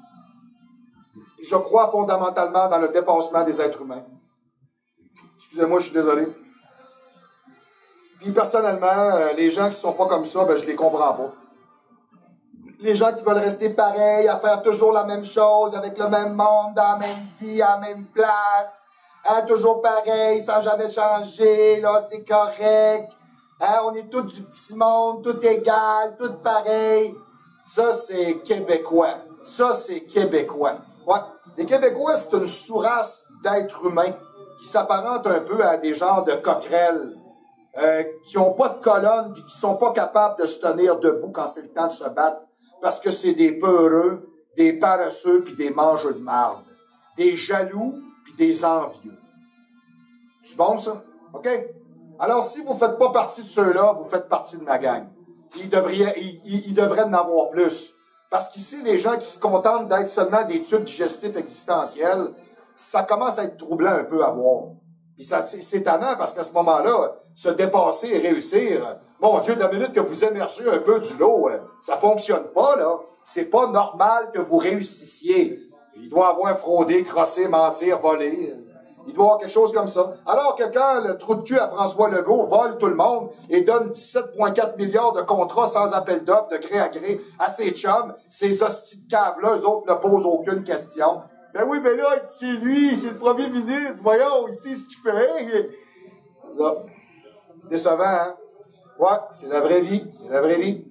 Je crois fondamentalement dans le dépassement des êtres humains. Excusez-moi, je suis désolé. Puis personnellement, euh, les gens qui sont pas comme ça, ben je les comprends pas les gens qui veulent rester pareils, à faire toujours la même chose, avec le même monde, dans la même vie, à la même place, hein, toujours pareil, sans jamais changer, là, c'est correct. Hein, on est tous du petit monde, tout égal, tout pareil. Ça, c'est québécois. Ça, c'est québécois. Ouais. Les Québécois, c'est une sous-race d'êtres humains qui s'apparente un peu à des genres de coquerelles, euh, qui ont pas de colonne puis qui sont pas capables de se tenir debout quand c'est le temps de se battre parce que c'est des peureux, des paresseux puis des mangeux de marde, des jaloux puis des envieux. C'est bon ça? OK? Alors si vous faites pas partie de ceux-là, vous faites partie de ma gang. Il devrait, il, en avoir plus. Parce qu'ici, les gens qui se contentent d'être seulement des tubes digestifs existentiels, ça commence à être troublant un peu à voir. Puis ça, c'est étonnant parce qu'à ce moment-là, se dépasser et réussir, mon Dieu, de la minute que vous émergez un peu du lot, hein, ça fonctionne pas, là. C'est pas normal que vous réussissiez. Il doit avoir fraudé, crossé, mentir, volé. Il doit avoir quelque chose comme ça. Alors que quand le trou de cul à François Legault vole tout le monde et donne 17,4 milliards de contrats sans appel d'offres, de gré à gré, à ses chums, ces hosties de caves-là, eux autres ne posent aucune question. Ben oui, mais là, c'est lui, c'est le premier ministre, voyons, il sait ce qu'il fait. Là. Décevant, hein? Ouais, c'est la vraie vie, c'est la vraie vie.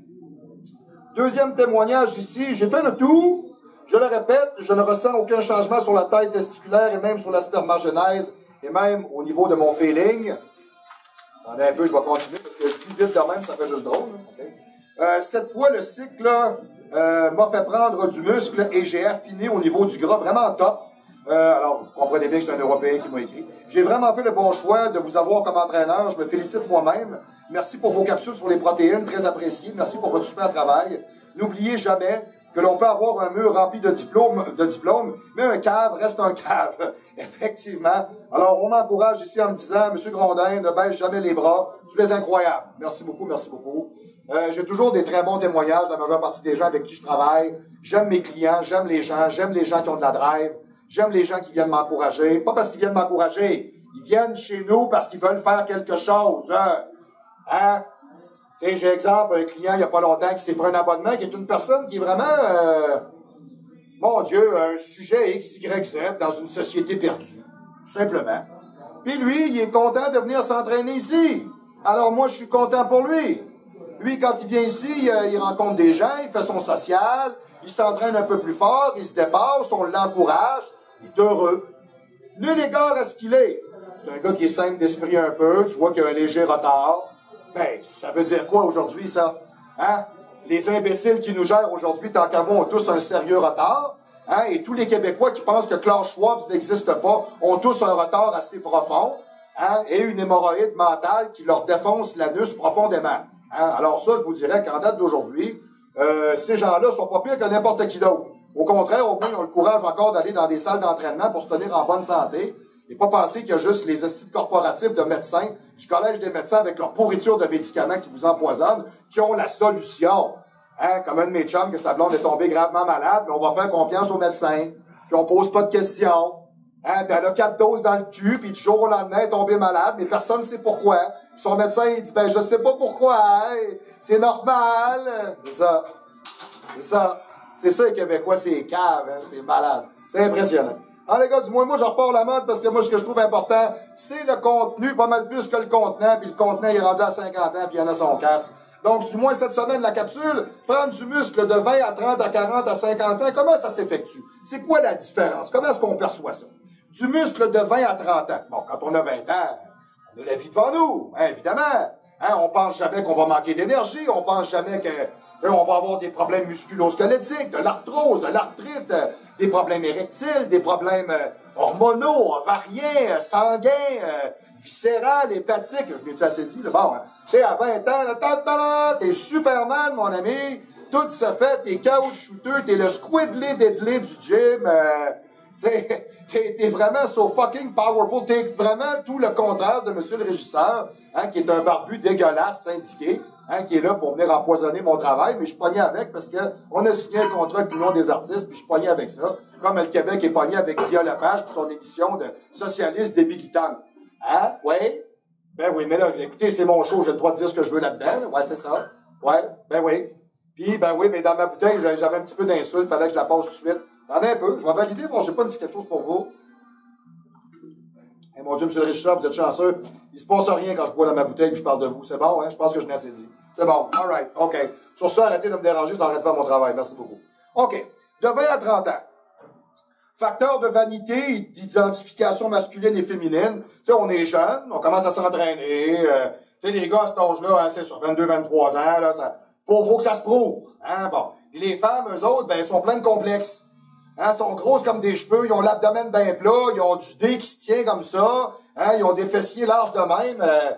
Deuxième témoignage ici, j'ai fait le tout. Je le répète, je ne ressens aucun changement sur la taille testiculaire et même sur la spermagénèse et même au niveau de mon feeling. Attendez un peu, je vais continuer parce que si vite de même, ça fait juste drôle. Euh, cette fois, le cycle euh, m'a fait prendre du muscle et j'ai affiné au niveau du gras vraiment top. Euh, alors, vous comprenez bien que c'est un Européen qui m'a écrit. J'ai vraiment fait le bon choix de vous avoir comme entraîneur. Je me félicite moi-même. Merci pour vos capsules sur les protéines, très appréciées. Merci pour votre super travail. N'oubliez jamais que l'on peut avoir un mur rempli de diplômes, de diplômes, mais un cave reste un cave. Effectivement. Alors, on m'encourage ici en me disant, Monsieur Grondin, ne baisse jamais les bras. Tu es incroyable. Merci beaucoup, merci beaucoup. Euh, j'ai toujours des très bons témoignages de la majeure partie des gens avec qui je travaille. J'aime mes clients, j'aime les gens, j'aime les gens qui ont de la drive. J'aime les gens qui viennent m'encourager. Pas parce qu'ils viennent m'encourager. Ils viennent chez nous parce qu'ils veulent faire quelque chose. Hein? Hein? J'ai exemple, un client il n'y a pas longtemps qui s'est pris un abonnement, qui est une personne qui est vraiment, euh, mon Dieu, un sujet X, Y, Z dans une société perdue. Tout simplement. Puis lui, il est content de venir s'entraîner ici. Alors moi, je suis content pour lui. Lui, quand il vient ici, il, euh, rencontre des gens, il fait son social, il s'entraîne un peu plus fort, il se dépasse, on l'encourage, il est heureux. Nul égard à ce qu'il est. C'est un gars qui est simple d'esprit un peu, tu vois qu'il a un léger retard. Ben, ça veut dire quoi aujourd'hui, ça? Hein? Les imbéciles qui nous gèrent aujourd'hui, tant qu'à moi, ont tous un sérieux retard. Hein? Et tous les Québécois qui pensent que Klaus Schwab n'existe pas ont tous un retard assez profond. Hein? Et une hémorroïde mentale qui leur défonce l'anus profondément. Hein? Alors ça, je vous dirais qu'en date d'aujourd'hui, euh, ces gens-là sont pas pires que n'importe qui d'autre. Au contraire, au moins, ils ont le courage encore d'aller dans des salles d'entraînement pour se tenir en bonne santé et pas penser qu'il y a juste les instituts corporatifs de médecins du Collège des médecins avec leur pourriture de médicaments qui vous empoisonnent qui ont la solution. Hein, comme un de mes chums que sa blonde est tombée gravement malade, on va faire confiance aux médecins, puis on pose pas de questions. Hein, puis elle a quatre doses dans le cul, puis du jour au lendemain, elle est tombée malade, mais personne ne sait pourquoi. son médecin, il dit, ben, je sais pas pourquoi, hein, c'est normal. C'est ça. C'est ça. C'est ça, les Québécois, c'est cave, hein, c'est malade. C'est impressionnant. Ah, les gars, du moins, moi, je repars la mode parce que moi, ce que je trouve important, c'est le contenu, pas mal plus que le contenant, puis le contenant, il est rendu à 50 ans, puis il y en a son casse. Donc, du moins, cette semaine, la capsule, prendre du muscle de 20 à 30 à 40 à 50 ans, comment ça s'effectue? C'est quoi la différence? Comment est-ce qu'on perçoit ça? Du muscle de 20 à 30 ans. Bon, quand on a 20 ans, on a la vie devant nous, hein, évidemment. Hein, on pense jamais qu'on va manquer d'énergie, on pense jamais que on va avoir des problèmes musculo-squelettiques, de l'arthrose, de l'arthrite, euh, des problèmes érectiles, des problèmes euh, hormonaux, ovariens, sanguins, euh, viscérales, hépatiques. Je m'ai-tu assez dit, là? Bon, hein. tu à 20 ans, t'es Superman, mon ami. Tout se fait, t'es caoutchouteux, t'es le squidly diddly du gym. t'es, t'es vraiment so fucking powerful. T'es vraiment tout le contraire de monsieur le régisseur, hein, qui est un barbu dégueulasse, syndiqué hein, qui est là pour venir empoisonner mon travail, mais je pognais avec parce que on a signé un contrat avec l'Union des artistes, puis je pognais avec ça. Comme le Québec est pogné avec Guillaume Lepage pour son émission de socialiste débilitant. Hein? Oui? Ben oui, mais là, écoutez, c'est mon show, j'ai le droit de dire ce que je veux là-dedans. Ouais, c'est ça. Ouais, ben oui. Puis, ben oui, mais dans ma bouteille, j'avais un petit peu d'insulte, fallait que je la passe tout de suite. Attendez un peu, je vais valider, bon, j'ai pas dit quelque chose pour vous. Mon Dieu, monsieur le régisseur, vous êtes chanceux. Il se passe rien quand je bois dans ma bouteille et je parle de vous. C'est bon, hein? Je pense que je n'ai assez dit. C'est bon. All right. OK. Sur ça, arrêtez de me déranger, je de faire mon travail. Merci beaucoup. OK. De 20 à 30 ans. Facteur de vanité, d'identification masculine et féminine. Tu sais, on est jeune, on commence à s'entraîner. Euh, tu sais, les gars à cet âge-là, hein, c'est sur 22, 23 ans, là, ça, faut, faut que ça se prouve. Hein, bon. Et les femmes, eux autres, ben, elles sont pleines de complexes. Hein, sont grosses comme des cheveux, ils ont l'abdomen bien plat, ils ont du dé qui se tient comme ça, hein, ils ont des fessiers larges de même. Euh,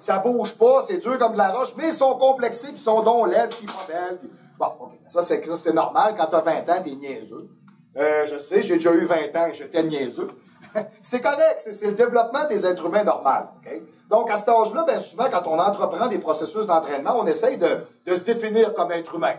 ça bouge pas, c'est dur comme de la roche, mais ils sont complexés, puis ils sont donc laides, puis pas belles. Bon, OK. Ça, c'est, normal. Quand t'as 20 ans, t'es niaiseux. Euh, je sais, j'ai déjà eu 20 ans et j'étais niaiseux. c'est correct, c'est, le développement des êtres humains normal. Donc, à cet âge-là, bien souvent, quand on entreprend des processus d'entraînement, on essaye de, de se définir comme être humain.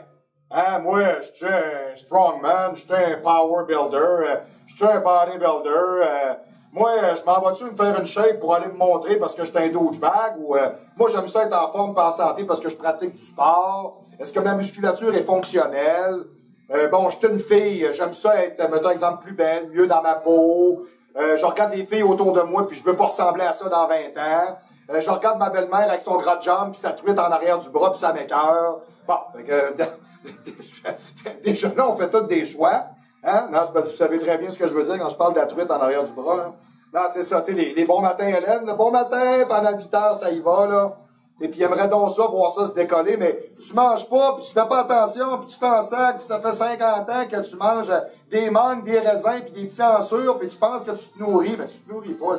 Hein, moi, je suis un strongman, je suis un power builder, euh, je suis un bodybuilder, euh, Moi, euh, je m'en vais-tu me faire une shape pour aller me montrer parce que j'étais un douchebag ou euh, moi j'aime ça être en forme en santé parce que je pratique du sport? Est-ce que ma musculature est fonctionnelle? Euh, bon, je suis une fille, j'aime ça être, mettons exemple, plus belle, mieux dans ma peau. je regarde les filles autour de moi puis je veux pas ressembler à ça dans 20 ans. je regarde ma belle-mère avec son gras de jambe puis sa truite en arrière du bras puis ça m'écœure. Bon, déjà là, on fait tous des choix. Hein? Non, c'est parce que vous savez très bien ce que je veux dire quand je parle de la truite en arrière du bras. Là. Non, c'est ça, tu sais, les, les, bons matins, Hélène, le bon matin, pendant 8 heures, ça y va, là. Et puis, aimerait donc ça, voir ça se décoller, mais tu manges pas, puis tu fais pas attention, puis tu t'en sacs, puis ça fait 50 ans que tu manges des mangues, des raisins, puis des petits ensures, puis tu penses que tu te nourris, mais tu te nourris pas,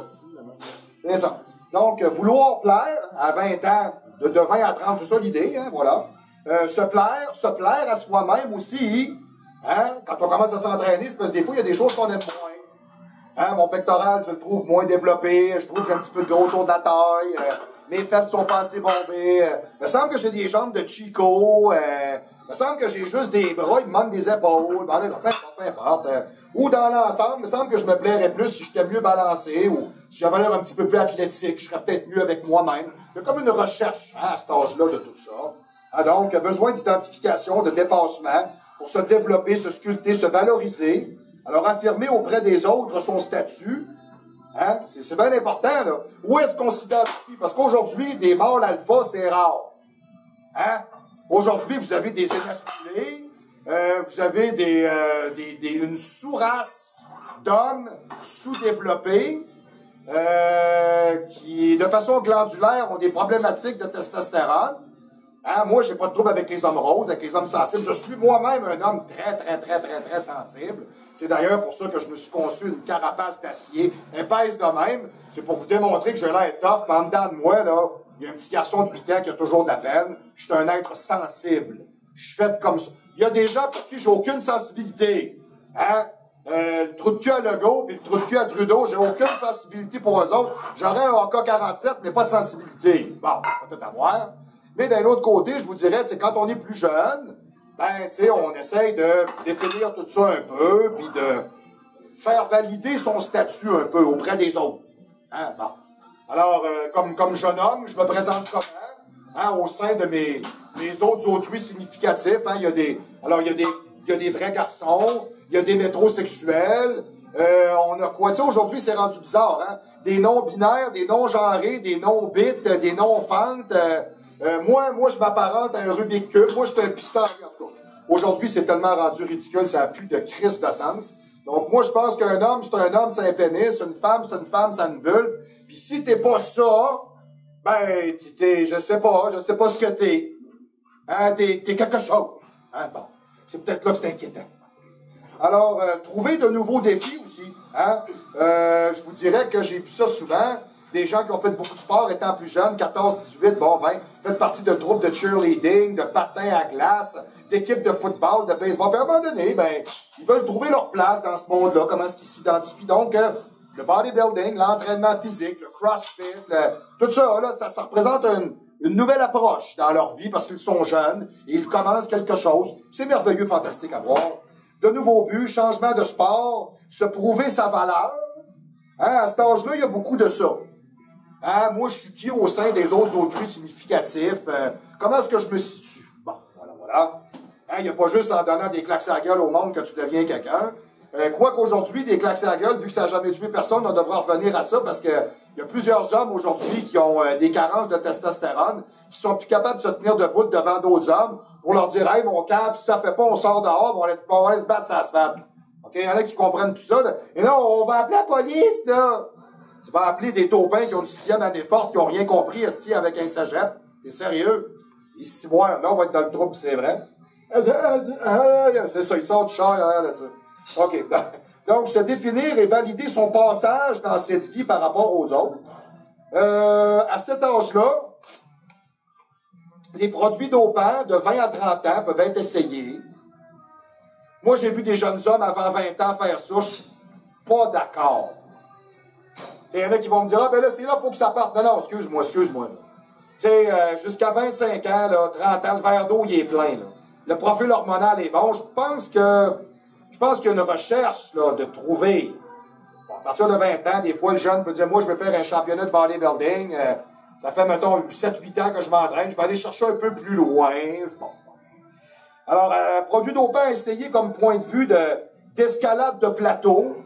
c'est ça. Donc, vouloir plaire à 20 ans, de, de 20 à 30, c'est ça l'idée, hein, voilà. Euh, se plaire, se plaire à soi-même aussi, Hein? Quand on commence à s'entraîner, c'est parce que des fois, il y a des choses qu'on aime moins. Hein? Mon pectoral, je le trouve moins développé. Je trouve que j'ai un petit peu de gros autour de la taille. Euh, mes fesses sont pas assez bombées. Euh, il me semble que j'ai des jambes de Chico. Il me semble que j'ai juste des bras, il me manque des épaules. Ben, peu importe. Ou dans l'ensemble, il me semble que je me plairais plus si j'étais mieux balancé ou si j'avais l'air un petit peu plus athlétique. Je serais peut-être mieux avec moi-même. Il y a comme une recherche hein, à cet âge-là de tout ça. Ah, donc, besoin d'identification, de dépassement pour se développer, se sculpter, se valoriser. Alors, affirmer auprès des autres son statut, hein, c'est bien important, là. Où est-ce qu'on s'identifie? Parce qu'aujourd'hui, des mâles alpha, c'est rare. Hein? Aujourd'hui, vous avez des émasculés, euh, vous avez des, euh, des, des, une sous-race d'hommes sous-développés, euh, qui, de façon glandulaire, ont des problématiques de testostérone. Hein, moi, j'ai pas de trouble avec les hommes roses, avec les hommes sensibles. Je suis moi-même un homme très, très, très, très, très sensible. C'est d'ailleurs pour ça que je me suis conçu une carapace d'acier épaisse de même. C'est pour vous démontrer que j'ai l'air tough, mais en dedans de moi, là, il y a un petit garçon de 8 ans qui a toujours de la peine. Je suis un être sensible. Je suis fait comme ça. Il y a des gens pour qui j'ai aucune sensibilité. Hein? Euh, le trou de cul à Legault puis le trou de cul à Trudeau, j'ai aucune sensibilité pour eux autres. J'aurais un AK-47, mais pas de sensibilité. Bon, pas tout à voir. Mais d'un autre côté, je vous dirais, c'est quand on est plus jeune, ben, tu sais, on essaye de définir tout ça un peu, puis de faire valider son statut un peu auprès des autres. Hein. Alors, euh, comme, comme jeune homme, je me présente comment? Hein, au sein de mes, mes autres autrui significatifs, hein, il y a des, alors il y a des, il y a des vrais garçons, il y a des métrosexuels, euh, on a quoi? Aujourd'hui, c'est rendu bizarre, hein? Des noms binaires, des noms genrés, des noms bits, des noms fentes, euh, euh, moi, moi, je m'apparente à un Rubik Cube. Moi, je suis un puissant. Aujourd'hui, c'est tellement rendu ridicule, ça n'a plus de crise de sens. Donc, moi, je pense qu'un homme, c'est un homme, c'est un pénis. Une femme, c'est une femme, c'est une vulve. Puis si t'es pas ça, ben, t'es, je sais pas, je sais pas ce que t'es. Hein, t'es, t'es quelque chose. Hein, bon. C'est peut-être là que c'est inquiétant. Alors, euh, trouver de nouveaux défis aussi. Hein? Euh, je vous dirais que j'ai vu ça souvent des gens qui ont fait beaucoup de sport étant plus jeunes, 14, 18, bon, 20, fait partie de troupes de cheerleading, de patins à glace, d'équipes de football, de baseball. Puis à un moment donné, ben, ils veulent trouver leur place dans ce monde-là, comment est-ce qu'ils s'identifient. Donc, euh, le bodybuilding, l'entraînement physique, le crossfit, tout ça, là, ça, ça représente une, une nouvelle approche dans leur vie parce qu'ils sont jeunes et ils commencent quelque chose. C'est merveilleux, fantastique à voir. De nouveaux buts, changement de sport, se prouver sa valeur. Hein, à cet âge-là, il y a beaucoup de ça. Ah, moi, je suis qui au sein des autres autrui significatifs? Euh, comment est-ce que je me situe? Bon, voilà, voilà. Hein, il n'y a pas juste en donnant des claques à la gueule au monde que tu deviens quelqu'un. Euh, quoi qu'aujourd'hui, des claques à la gueule, vu que ça n'a jamais tué personne, on devrait revenir à ça parce que il y a plusieurs hommes aujourd'hui qui ont euh, des carences de testostérone, qui sont plus capables de se tenir debout devant d'autres hommes pour leur dire, hey, mon cap, si ça fait pas, on sort dehors, on va on va aller se battre, ça se fait. OK? Il y en a qui comprennent tout ça. Et non, on va appeler la police, là. Tu vas appeler des taupins qui ont une sixième année forte, qui ont rien compris, esti, avec un sagep. T'es sérieux? Ici, ouais, là, on va être dans le trouble, c'est vrai. C'est ça, il sort du char, là, ça. OK. Donc, se définir et valider son passage dans cette vie par rapport aux autres. Euh, à cet âge-là, les produits dopants de 20 à 30 ans peuvent être essayés. Moi, j'ai vu des jeunes hommes avant 20 ans faire ça. Je suis pas d'accord. Il y en a qui vont me dire, ah ben là, c'est là, faut que ça parte. Non, non, excuse-moi, excuse-moi. Tu sais, euh, jusqu'à 25 ans, là, 30 ans, le verre d'eau, il est plein. Là. Le profil hormonal est bon. Je pense que je pense qu'il y a une recherche là, de trouver. Bon, à partir de 20 ans, des fois, le jeune peut dire, moi, je veux faire un championnat de bodybuilding. Euh, ça fait, mettons, 7-8 ans que je m'entraîne. Je vais aller chercher un peu plus loin. Bon. Alors, euh, produit dopant essayé comme point de vue de, d'escalade de plateau.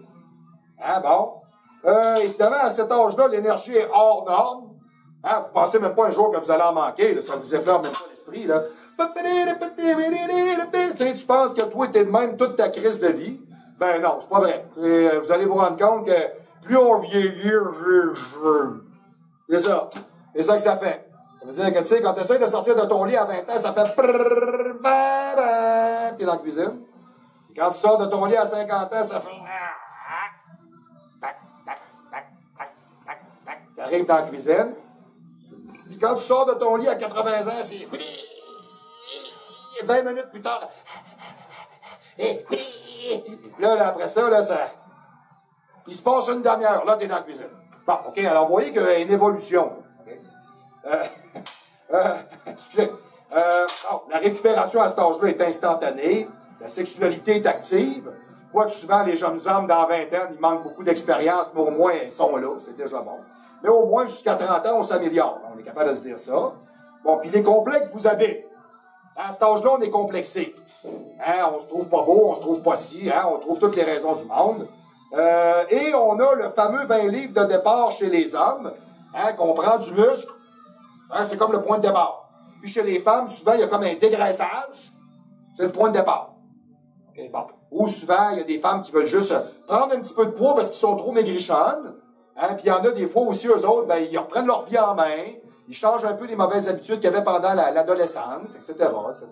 Hein, bon. Euh, évidemment, à cet âge-là, l'énergie est hors norme. Hein, vous pensez même pas un jour que vous allez en manquer, là, ça vous effleure même pas l'esprit, là. Tu sais, tu penses que toi, t'es de même toute ta crise de vie? Ben non, c'est pas vrai. Euh, vous allez vous rendre compte que plus on vieillit, c'est ça. C'est ça que ça fait. Ça veut dire que, tu sais, quand tu essaies de sortir de ton lit à 20 ans, ça fait t'es dans la cuisine. Quand tu sors de ton lit à 50 ans, ça fait Dans la cuisine. Puis quand tu sors de ton lit à 80 ans, c'est 20 minutes plus tard. Là, là, après ça, là, ça. Il se passe une demi-heure. Là, t'es dans la cuisine. Bon, OK. Alors, vous voyez qu'il y a une évolution. Euh, euh. Euh, la récupération à cet âge-là est instantanée. La sexualité est active. Quoique souvent, les jeunes hommes dans 20 ans, ils manquent beaucoup d'expérience, mais au moins, ils sont là. C'est déjà bon. Mais au moins, jusqu'à 30 ans, on s'améliore. On est capable de se dire ça. Bon, puis les complexes vous avez. À cet âge-là, on est complexé. Hein, on se trouve pas beau, on se trouve pas si, hein, on trouve toutes les raisons du monde. Euh, et on a le fameux 20 livres de départ chez les hommes, hein, qu'on prend du muscle. Hein, c'est comme le point de départ. Puis chez les femmes, souvent, il y a comme un dégraissage. C'est le point de départ. bon. Ou souvent, il y a des femmes qui veulent juste prendre un petit peu de poids parce qu'ils sont trop maigrichonnes. Hein, puis il y en a des fois aussi, eux autres, ben, ils reprennent leur vie en main, ils changent un peu les mauvaises habitudes qu'ils avaient pendant l'adolescence, etc., etc.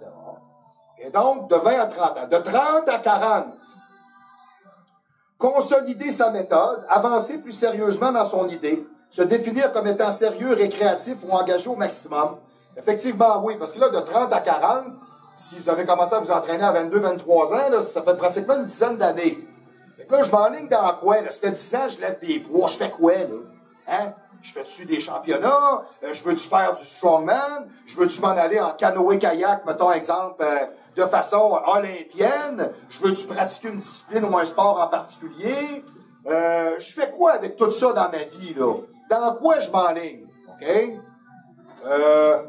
Et donc, de 20 à 30 ans. De 30 à 40, consolider sa méthode, avancer plus sérieusement dans son idée, se définir comme étant sérieux, récréatif ou engagé au maximum. Effectivement, oui, parce que là, de 30 à 40, si vous avez commencé à vous entraîner à 22, 23 ans, là, ça fait pratiquement une dizaine d'années. Là, je m'enligne dans quoi? Là? Ça fait 10 ans, je lève des poids. Je fais quoi, là? Hein? Je fais-tu des championnats? Euh, je veux-tu faire du strongman? Je veux-tu m'en aller en canoë-kayak, mettons exemple, euh, de façon olympienne? Je veux-tu pratiquer une discipline ou un sport en particulier? Euh, je fais quoi avec tout ça dans ma vie, là? Dans quoi je m'enligne? OK? Euh,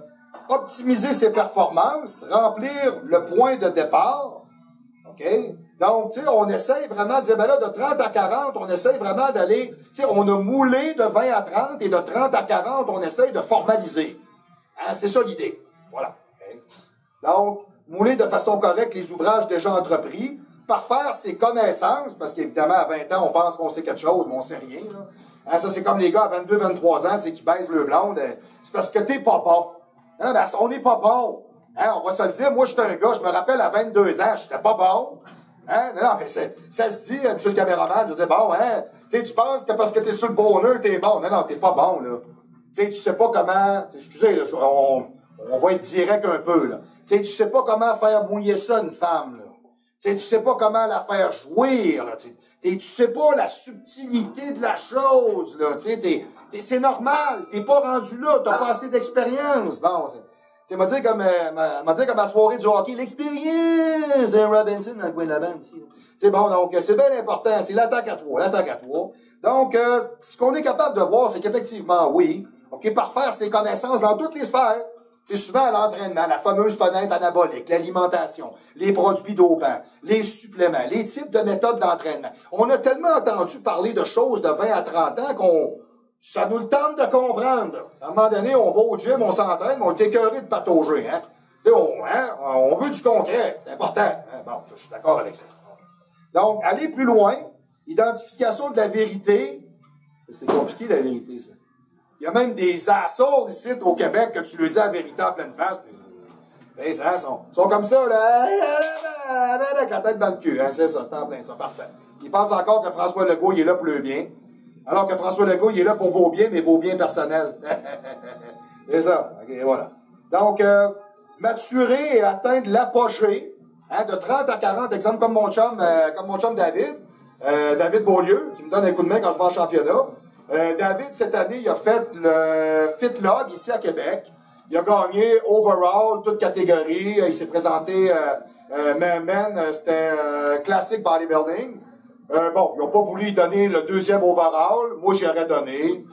optimiser ses performances, remplir le point de départ. OK? Donc, tu sais, on essaye vraiment de dire, ben là, de 30 à 40, on essaye vraiment d'aller, tu sais, on a moulé de 20 à 30 et de 30 à 40, on essaye de formaliser. Hein, c'est ça l'idée. Voilà. Donc, mouler de façon correcte les ouvrages déjà entrepris, parfaire ses connaissances, parce qu'évidemment, à 20 ans, on pense qu'on sait quelque chose, mais on sait rien. Hein, ça, c'est comme les gars à 22, 23 ans, c'est qui baissent le blonde. C'est parce que t'es pas bon. On n'est pas bon. Hein, on va se le dire. Moi, j'étais un gars, je me rappelle, à 22 ans, j'étais pas bon. Hein? Non, mais ça se dit, monsieur le caméraman, je disais, bon, hein, tu penses que parce que t'es sur le bonheur, t'es bon. Non, non, t'es pas bon, là. Tu sais, tu sais pas comment, excusez, là, on, on va être direct un peu, là. Tu sais, tu sais pas comment faire mouiller ça, une femme, là. Tu sais, tu sais pas comment la faire jouir, là. Et tu sais pas la subtilité de la chose, là. Tu sais, c'est normal. T'es pas rendu là. T'as pas assez d'expérience. Bon, c'est, m'a dit comme, euh, m'a comme la soirée du hockey, l'expérience de Robinson dans le coin de la bande, C'est bon, donc, c'est bien important. C'est l'attaque à trois, l'attaque à trois. Donc, euh, ce qu'on est capable de voir, c'est qu'effectivement, oui, OK, parfaire ses connaissances dans toutes les sphères. C'est souvent à l'entraînement, la fameuse fenêtre anabolique, l'alimentation, les produits dopants, les suppléments, les types de méthodes d'entraînement. On a tellement entendu parler de choses de 20 à 30 ans qu'on ça nous le tente de comprendre. À un moment donné, on va au gym, on s'entraîne, on est écœuré de patauger. Hein? On, hein? on veut du concret, c'est important. Hein? Bon, je suis d'accord avec ça. Donc, aller plus loin, identification de la vérité. C'est compliqué la vérité, ça. Il y a même des assauts ici au Québec que tu lui dis la vérité en pleine face. Les ça, sont, sont comme ça, là, avec la tête dans le cul. Hein, c'est ça, c'est en ça, parfait. Ils pensent encore que François Legault, il est là pour le bien. Alors que François Legault, il est là pour vos biens, mais vos biens personnels. c'est ça. OK, voilà. Donc, euh, maturer et atteindre l'apogée, hein, de 30 à 40, exemple comme mon chum, euh, comme mon chum David, euh, David Beaulieu, qui me donne un coup de main quand je vais en championnat. Euh, David, cette année, il a fait le FitLog ici à Québec. Il a gagné overall, toute catégorie. Il s'est présenté, euh, euh, men, c'était classic bodybuilding. Euh, bon, ils n'ont pas voulu donner le deuxième overall. Moi, j'y aurais donné.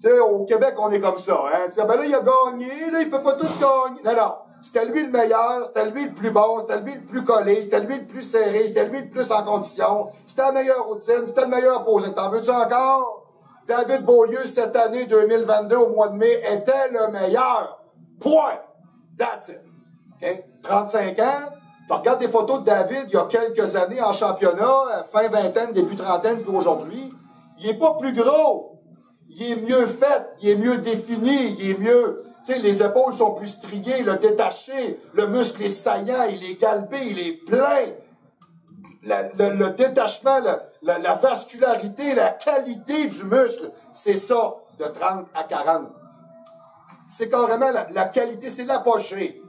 Tu sais, au Québec, on est comme ça, hein. Tu sais, ben là, il a gagné, là, il peut pas tout gagner. Non, non. C'était lui le meilleur, c'était lui le plus bon, c'était lui le plus collé, c'était lui le plus serré, c'était lui le plus en condition, c'était la meilleure routine, c'était le meilleur posé. T'en veux-tu encore? David Beaulieu, cette année 2022, au mois de mai, était le meilleur. Point. That's it. OK? 35 ans. Tu regardes des photos de David il y a quelques années en championnat, fin vingtaine, début trentaine, puis aujourd'hui. Il est pas plus gros. Il est mieux fait, il est mieux défini, il est mieux tu sais, les épaules sont plus striées, le détaché, le muscle est saillant, il est galbé, il est plein. le, détachement, la, vascularité, la qualité du muscle, c'est ça, de 30 à 40. C'est carrément la, qualité, c'est l'apogée.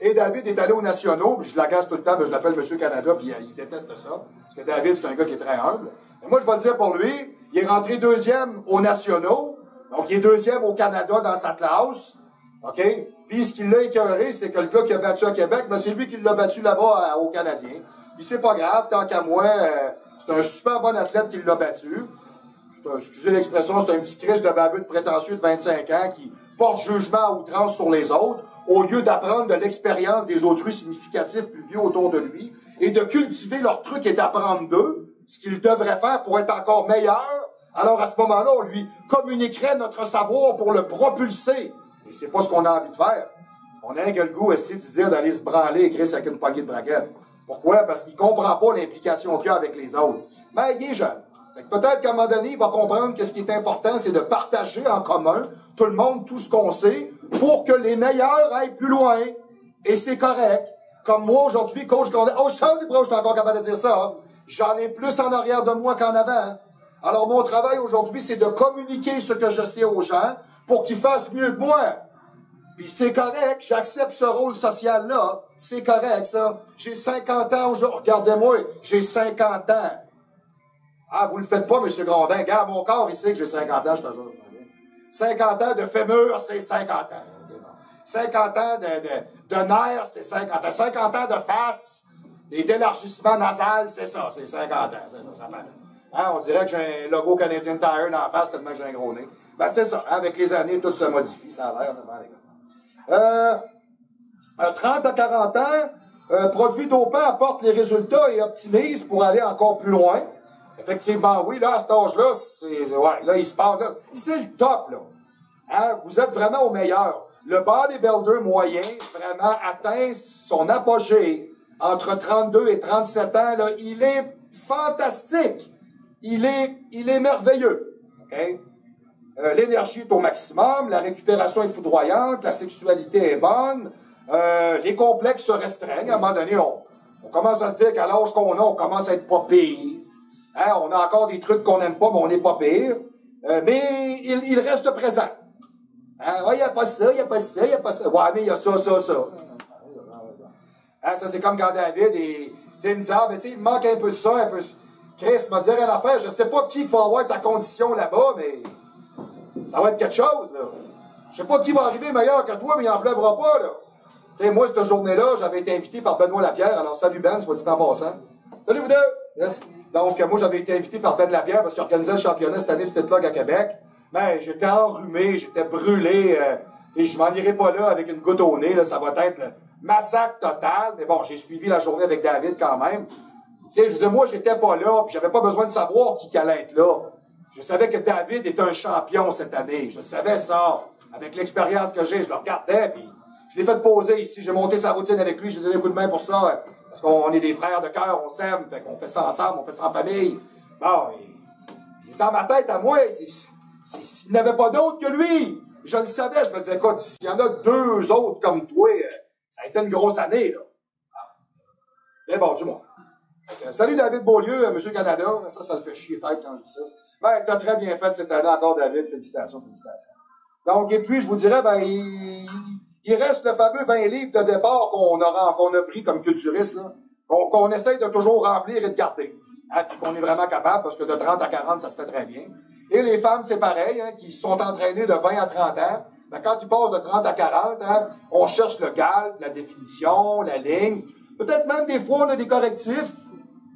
Et David est allé aux nationaux, puis je l'agace tout le temps, mais je l'appelle Monsieur Canada, puis il, déteste ça. Parce que David, c'est un gars qui est très humble. Mais moi, je vais le dire pour lui, il est rentré deuxième aux nationaux, donc, il est deuxième au Canada dans sa classe. OK? Puis, ce qui l'a écœuré, c'est que le gars qui a battu à Québec, ben, c'est lui qui l'a battu là-bas au Canadien. Puis, c'est pas grave, tant qu'à moi, euh, c'est un super bon athlète qui l'a battu. excusez l'expression, c'est un petit Christ de baveux de prétentieux de 25 ans qui porte jugement ou outrance sur les autres, au lieu d'apprendre de l'expérience des autrui significatifs plus vieux autour de lui, et de cultiver leur truc et d'apprendre d'eux, ce qu'il devrait faire pour être encore meilleur, alors à ce moment-là, on lui communiquerait notre savoir pour le propulser. Et c'est pas ce qu'on a envie de faire. On a un le goût aussi de dire d'aller se branler et créer avec une poignée de braguette. Pourquoi? Parce qu'il comprend pas l'implication qu'il a avec les autres. Mais il est jeune. Peut-être qu'à un moment donné, il va comprendre que ce qui est important, c'est de partager en commun, tout le monde, tout ce qu'on sait, pour que les meilleurs aillent plus loin. Et c'est correct. Comme moi, aujourd'hui, coach Gondet, oh, je suis encore capable de dire ça. J'en ai plus en arrière de moi qu'en avant. Alors mon travail aujourd'hui, c'est de communiquer ce que je sais aux gens pour qu'ils fassent mieux que moi. Puis c'est correct, j'accepte ce rôle social-là. C'est correct, ça. J'ai 50 ans aujourd'hui. Regardez-moi, j'ai 50 ans. Ah, vous le faites pas, M. Grondin. Regarde, mon corps, il sait que j'ai 50 ans, je te jure. 50 ans de fémur, c'est 50 ans. 50 ans de, de, nerfs, c'est 50 ans. 50 ans de face et d'élargissement nasal, c'est ça, c'est 50 ans. C'est ça, ça. Hein, on dirait que j'ai un logo Canadian Tire dans la face tellement que j'ai un gros nez. Ben, c'est ça. Hein, avec les années, tout se modifie. Ça a l'air, euh, 30 à 40 ans, euh, produit dopant apporte les résultats et optimise pour aller encore plus loin. Effectivement, oui, là, à cet âge-là, c'est, ouais, là, il se parle. C'est le top, là. Hein, vous êtes vraiment au meilleur. Le bodybuilder moyen, vraiment, atteint son apogée entre 32 et 37 ans, là. Il est fantastique il est, il est merveilleux. Euh, l'énergie est au maximum, la récupération est foudroyante, la sexualité est bonne, euh, les complexes se restreignent. À un moment donné, on, commence à se dire qu'à l'âge qu'on a, on commence à être pas pire. Hein, on a encore des trucs qu'on n'aime pas, mais on n'est pas pire. Euh, mais il, reste présent. Hein, il n'y a pas ça, il n'y a pas ça, il n'y a pas ça. Ouais, mais il y a ça, ça, ça. Hein, ça, c'est comme quand David, et, il me dit, ah, il manque un peu de ça, un peu. Chris m'a dit rien à faire. Je sais pas qui va avoir ta condition là-bas, mais ça va être quelque chose, là. Je sais pas qui va arriver meilleur que toi, mais il en pleuvra pas, là. Tu sais, moi, cette journée-là, j'avais été invité par Benoît Lapierre. Alors, salut Ben, soit dit en passant. Salut vous deux! Donc, moi, j'avais été invité par Ben Lapierre parce qu'il organisait le championnat cette année de Fitlog à Québec. Mais j'étais enrhumé, j'étais brûlé. Euh, et je m'en irai pas là avec une goutte au nez. Là, ça va être le massacre total. Mais bon, j'ai suivi la journée avec David quand même. Tu sais, je disais, moi, j'étais pas là, puis j'avais pas besoin de savoir qui allait être là. Je savais que David est un champion cette année. Je savais ça. Avec l'expérience que j'ai, je le regardais, puis je l'ai fait poser ici. J'ai monté sa routine avec lui, j'ai donné un coup de main pour ça. Parce qu'on est des frères de cœur, on s'aime, fait qu'on fait ça ensemble, on fait ça en famille. Bon, dans ma tête à moi, s'il n'y avait pas d'autre que lui, je le savais, je me disais, écoute, s'il y en a deux autres comme toi, euh, ça a été une grosse année, là. Mais bon, du moins. Salut David Beaulieu, euh, Monsieur Canada. Ça, ça le fait chier tête quand je dis ça. Ben, t'as très bien fait cette année encore, David. Félicitations, félicitations. Donc, et puis, je vous dirais, ben, il, reste le fameux 20 livres de départ qu'on a, qu'on a pris comme culturiste, qu'on, essaye de toujours remplir et de garder. Hein, qu'on est vraiment capable, parce que de 30 à 40, ça se fait très bien. Et les femmes, c'est pareil, hein, qui sont entraînées de 20 à 30 ans. Ben, quand ils passent de 30 à 40, hein, on cherche le gal, la définition, la ligne. Peut-être même des fois, on a des correctifs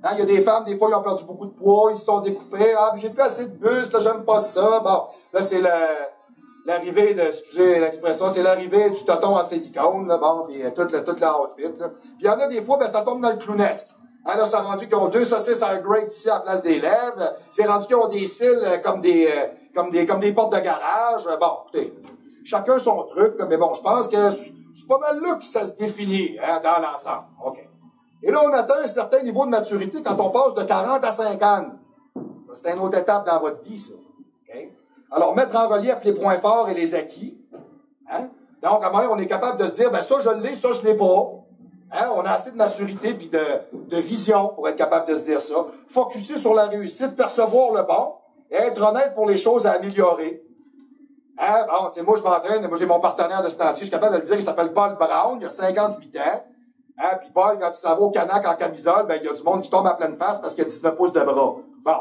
Hein, il y a des femmes, des fois, ils ont perdu beaucoup de poids, ils se sont découpés. Ah, j'ai plus assez de bus, là, j'aime pas ça. Bon, là, c'est l'arrivée de, excusez l'expression, c'est l'arrivée du tonton en silicone, là, bon, puis euh, toute, la, toute la outfit, Puis il y en a des fois, ben, ça tombe dans le clownesque. Hein, là, ça rendu qu'ils ont deux saucisses à un great ici à la place des lèvres. C'est rendu qu'ils ont des cils euh, comme des, euh, comme des, comme des portes de garage. Bon, écoutez, chacun son truc, mais bon, je pense que c'est pas mal là que ça se définit, hein, dans l'ensemble. OK. Et là, on atteint un certain niveau de maturité quand on passe de 40 à 50. C'est une autre étape dans votre vie, ça. Alors, mettre en relief les points forts et les acquis. Hein? Donc, à un moment on est capable de se dire, ben ça, je l'ai, ça, je l'ai pas. Hein? On a assez de maturité puis de, de vision pour être capable de se dire ça. Focuser sur la réussite, percevoir le bon et être honnête pour les choses à améliorer. Hein? Bon, moi, je m'entraîne, moi, j'ai mon partenaire de ce temps je suis capable de le dire, il s'appelle Paul Brown, il a 58 ans. Hein? Puis Paul, quand il s'en va au Canac en camisole, ben, il y a du monde qui tombe à pleine face parce qu'il a 19 pouces de bras. Bon,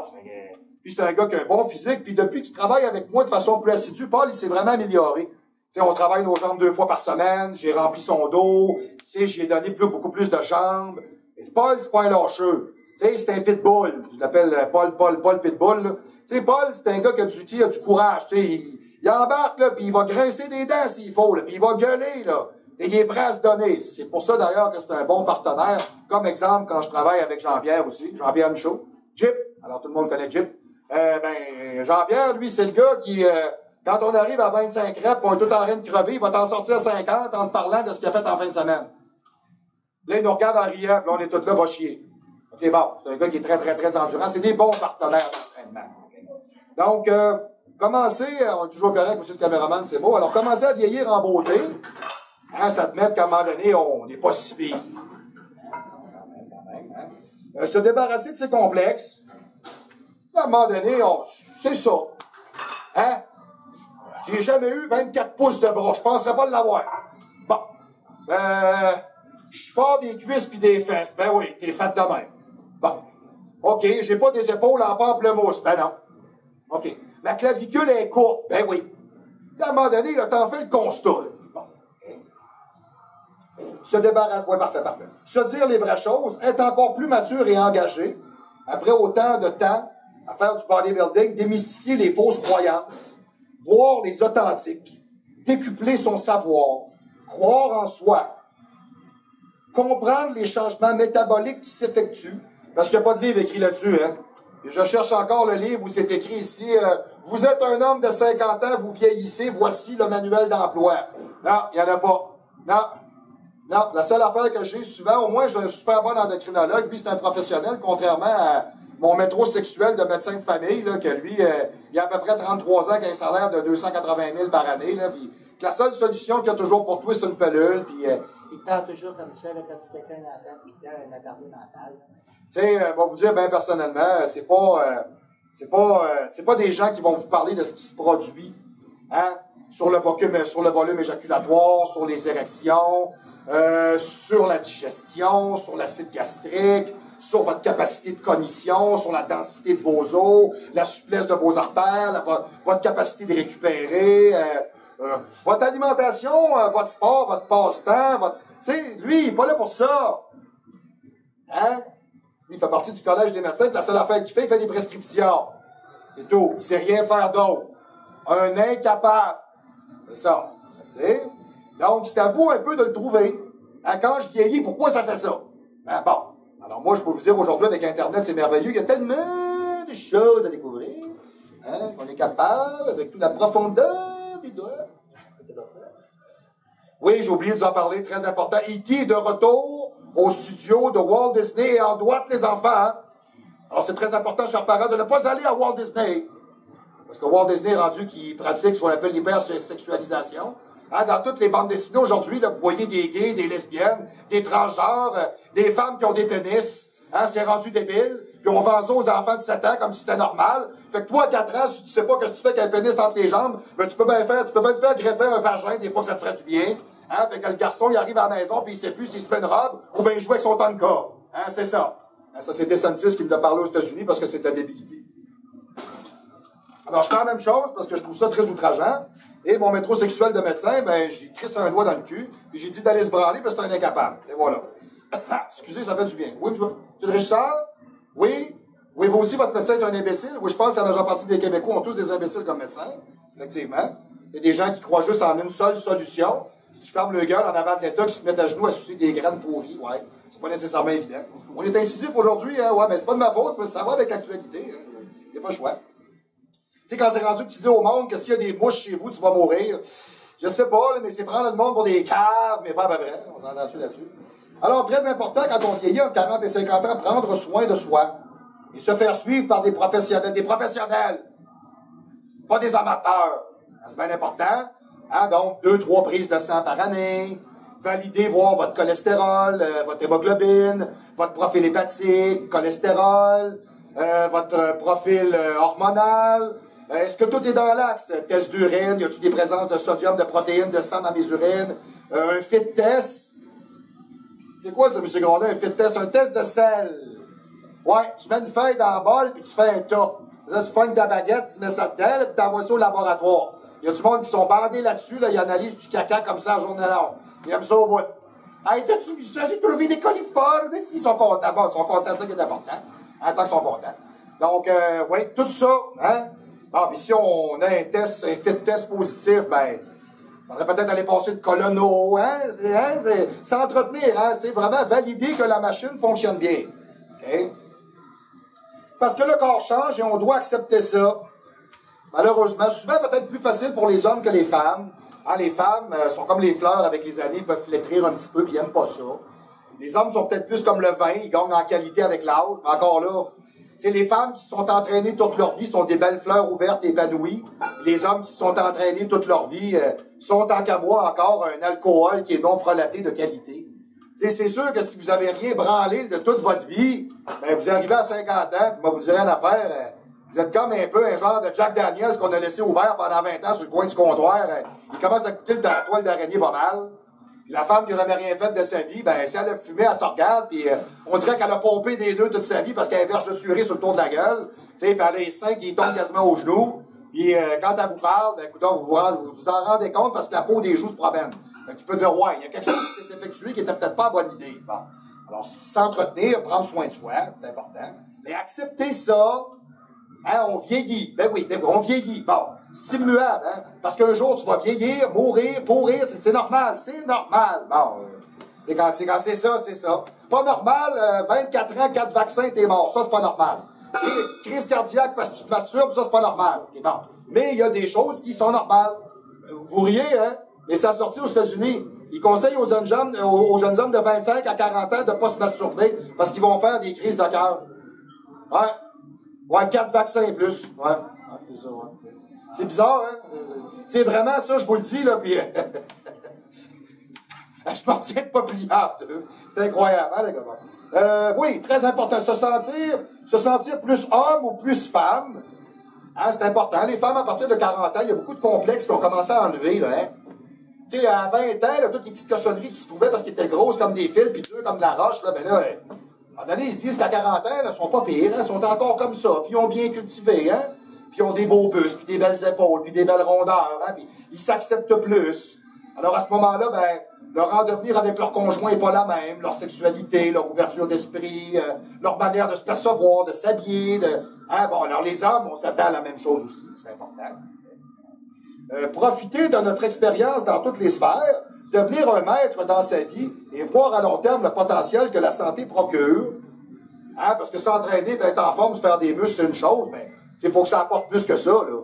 puis c'est un gars qui a un bon physique, puis depuis qu'il travaille avec moi de façon plus assidue, Paul, il s'est vraiment amélioré. sais, on travaille nos jambes deux fois par semaine, j'ai rempli son dos, j'ai donné plus, beaucoup plus de jambes. Et Paul, c'est pas un lâcheux. C'est un pitbull. Je l'appelle euh, Paul, Paul, Paul Pitbull. Tu sais, Paul, c'est un gars qui a du, a du courage. sais, il, il embarque, là, puis il va grincer des dents s'il faut, puis il va gueuler, là. Et il est prêt à se donner. C'est pour ça, d'ailleurs, que c'est un bon partenaire. Comme exemple, quand je travaille avec Jean-Pierre aussi, Jean-Pierre Michaud, Jip. Alors, tout le monde connaît Jip. Euh, ben, Jean-Pierre, lui, c'est le gars qui, euh, quand on arrive à 25 reps, on est tout en train de crever, il va t'en sortir 50 en te parlant de ce qu'il a fait en fin de semaine. Là, il nous regarde en puis là, on est tous là, va chier. OK, bon, c'est un gars qui est très, très, très endurant. C'est des bons partenaires d'entraînement. Donc, euh, commencez, euh, on est toujours correct, monsieur le caméraman, c'est beau. Alors, commencez à vieillir en beauté. Hein, ça te met qu'à un moment donné, on n'est pas si pire. Euh, se débarrasser de ses complexes. À un moment donné, c'est ça. Hein? J'ai jamais eu 24 pouces de bras. Je penserais pas l'avoir. Bon. Euh, je suis fort des cuisses puis des fesses. Ben oui, t'es fait de même. Bon. OK, j'ai pas des épaules en pamplemousse. Ben non. OK. La clavicule est courte. Ben oui. à un moment donné, là, t'en fais le constat. Bon. Se débarrasser. Oui, parfait, parfait. Se dire les vraies choses, être encore plus mature et engagé, après autant de temps à faire du bodybuilding, démystifier les fausses croyances, voir les authentiques, décupler son savoir, croire en soi, comprendre les changements métaboliques qui s'effectuent, parce qu'il n'y a pas de livre écrit là-dessus, hein. je cherche encore le livre où c'est écrit ici, euh, vous êtes un homme de 50 ans, vous vieillissez, voici le manuel d'emploi. Non, il n'y en a pas. Non. Non, la seule affaire que j'ai souvent, au moins j'ai un super bon endocrinologue, lui c'est un professionnel, contrairement à mon métrosexuel de médecin de famille, là, que lui, euh, il a à peu près 33 ans, qui a un salaire de 280 000 par année, là, puis la seule solution qu'il a toujours pour toi, c'est une pelule, puis euh, il parle toujours comme ça, là, comme si c'était un enfant, puis un attardé mental. Tu sais, euh, bon, vous dire, ben personnellement, euh, c'est pas, c'est pas, c'est pas des gens qui vont vous parler de ce qui se produit, hein, sur le volume, sur le volume éjaculatoire, sur les érections, sur la digestion, sur l'acide gastrique, sur votre capacité de cognition, sur la densité de vos os, la souplesse de vos artères, votre capacité de récupérer, euh, euh, votre alimentation, euh, votre sport, votre passe-temps, votre... Tu sais, lui, il n'est pas là pour ça. Hein? Lui, il fait partie du collège des médecins, la seule affaire qu'il fait, il fait des prescriptions. C'est tout. Il sait rien faire d'autre. Un incapable. C'est ça. Donc, c'est à vous un peu de le trouver. Hein, quand je vieillis, pourquoi ça fait ça? Ben bon. Alors moi, je peux vous dire aujourd'hui, avec Internet, c'est merveilleux. Il y a tellement de choses à découvrir. Hein, qu'on est capable, avec toute la profondeur du doigt. Oui, j'ai oublié de vous en parler, très important. E.T. est de retour au studio de Walt Disney et en droite les enfants. Alors c'est très important, chers parents, de ne pas aller à Walt Disney. Parce que Walt Disney est rendu qui pratique ce qu'on appelle l'hypersexualisation. Hein, dans toutes les bandes dessinées aujourd'hui, vous voyez des gays, des lesbiennes, des transgenres, des femmes qui ont des tennis. Hein, c'est rendu débile. Puis on vend ça aux enfants de 7 ans comme si c'était normal. Fait que toi, à 4 ans, si tu sais pas que tu fais qu'un pénis entre les jambes, ben tu peux bien faire, tu peux bien te faire greffer un vagin, des fois que ça te ferait du bien. Hein, fait que le garçon, il arrive à la maison, puis il sait plus s'il se fait une robe ou bien il joue avec son tonka. Hein, c'est ça. Hein, ça, c'est DeSantis qui me l'a parlé aux États-Unis parce que c'est de la débilité. Alors, je fais la même chose parce que je trouve ça très outrageant. Et mon métrosexuel de médecin, ben, j'ai crissé un doigt dans le cul, puis j'ai dit d'aller se branler parce que c'est un incapable. Et voilà. Excusez, ça fait du bien. Oui, tu le régisseur? Oui, oui, vous aussi, votre médecin est un imbécile. Oui, je pense que la majeure partie des Québécois ont tous des imbéciles comme médecins, effectivement. Il y a des gens qui croient juste en une seule solution, qui ferment le gueule en avant de l'État, qui se mettent à genoux à sucer des graines pourries, ouais. C'est pas nécessairement évident. On est incisif aujourd'hui, hein, ouais, mais c'est pas de ma faute, mais ça va avec l'actualité. Hein. Il n'y a pas le choix. Tu sais, quand c'est rendu que tu dis au monde que s'il y a des mouches chez vous, tu vas mourir. Je sais pas, mais c'est prendre le monde pour des caves, mais pas à peu près. On s'entend-tu là-dessus? Alors, très important, quand on vieillit, entre 40 et 50 ans, prendre soin de soi. Et se faire suivre par des professionnels. Des professionnels! Pas des amateurs. C'est bien important. Hein? Donc, deux, trois prises de sang par année. Valider, voir votre cholestérol, euh, votre hémoglobine, votre profil hépatique, cholestérol, euh, votre profil euh, hormonal. Est-ce que tout est dans l'axe? Test d'urine, y a-t-il des présences de sodium, de protéines, de sang dans mes urines? un fit test? C'est quoi ça, M. Grondin, un fit test? Un test de sel. Ouais, tu mets une feuille dans le bol, puis tu fais un tas. Là, tu pognes ta baguette, tu mets ça dedans, puis t'envoies ça au laboratoire. Il y a du monde qui sont bandés là-dessus, là, ils analysent du caca comme ça à journée longue. Ils aiment ça au bout. Hey, t'as-tu vu ça? J'ai trouvé des coliformes. S'ils sont contents, bon, ils sont contents, ça qui est important. Tant qu'ils sont contents. Donc, euh, oui, tout ça, hein? Bon, puis si on a un test, un fit test positif, ben, faudrait peut-être aller passer de colono, hein? hein? S'entretenir, hein? C'est vraiment valider que la machine fonctionne bien. OK? Parce que le corps change et on doit accepter ça. Malheureusement, souvent peut-être plus facile pour les hommes que les femmes. Hein, les femmes euh, sont comme les fleurs avec les années, peuvent flétrir un petit peu, puis ils n'aiment pas ça. Les hommes sont peut-être plus comme le vin, ils gagnent en qualité avec l'âge. Mais encore là, c'est les femmes qui se sont entraînées toute leur vie sont des belles fleurs ouvertes, épanouies. Les hommes qui se sont entraînés toute leur vie euh, sont en qu'à moi encore un alcool qui est non frelaté de qualité. c'est sûr que si vous avez rien branlé de toute votre vie, ben vous arrivez à 50 ans, moi vous direz une affaire, euh, vous êtes comme un peu un genre de Jack Daniels qu'on a laissé ouvert pendant 20 ans sur le coin du comptoir. Euh, il commence à coûter le toile d'araignée pas mal. La femme qui n'avait rien fait de sa vie, ben, si elle a fumé, elle se regarde, puis euh, on dirait qu'elle a pompé des nœuds toute sa vie parce qu'elle a verge de tuerie sur le tour de la gueule. Tu sais, elle a les seins qui tombent quasiment aux genoux. Puis euh, quand elle vous parle, ben, écoutez, vous, vous vous en rendez compte parce que la peau des joues se promène. Ben, tu peux dire, ouais, il y a quelque chose qui s'est effectué qui était peut-être pas bonne idée. Bon. Alors, s'entretenir, prendre soin de soi, c'est important. Mais accepter ça, Hein, on vieillit. Ben oui, ben on vieillit. Bon, c'est immuable, hein? Parce qu'un jour, tu vas vieillir, mourir, pourrir, c'est normal, c'est normal. Bon, euh, c'est quand, c'est ça, c'est ça. Pas normal, 24 euh, ans, 4 vaccins, t'es mort. Ça, c'est pas normal. Crise cardiaque parce que tu te masturbes, ça, c'est pas normal. Mais il y a des choses qui sont normales. Vous riez, hein? Mais ça a sorti aux États-Unis. Ils conseillent aux jeunes hommes, aux jeunes hommes de 25 à 40 ans de pas se masturber parce qu'ils vont faire des crises de cœur. Ouais. Ouais, quatre vaccins et plus. Ouais. ça, ouais. C'est bizarre, hein? C'est vraiment ça, je vous le dis, là, puis... je m'en tiens pas pliable. C'est incroyable, hein, les gars? Euh, oui, très important. Se sentir, se sentir plus homme ou plus femme. Hein, c'est important. Les femmes, à partir de 40 ans, il y a beaucoup de complexes qui ont commencé à enlever, là, hein? Tu sais, à 20 ans, là, toutes les petites cochonneries qui se trouvaient parce qu'ils étaient grosses comme des fils puis dures comme de la roche, là, ben là, à un moment donné, ils se disent qu'à 40 ans, ils sont pas pires, hein, ils sont encore comme ça, puis ils ont bien cultivé, hein, puis ils ont des beaux bustes, puis des belles épaules, puis des belles rondeurs, hein, puis ils s'acceptent plus. Alors à ce moment-là, ben, leur en devenir avec leur conjoint est pas la même, leur sexualité, leur ouverture d'esprit, euh, leur manière de se percevoir, de s'habiller, de, hein, bon, alors les hommes, on s'attend à la même chose aussi, c'est important. Euh, profiter de notre expérience dans toutes les sphères, devenir un maître dans sa vie et voir à long terme le potentiel que la santé procure. Hein, parce que s'entraîner, être en forme, se faire des muscles, c'est une chose, mais il faut que ça apporte plus que ça. Là.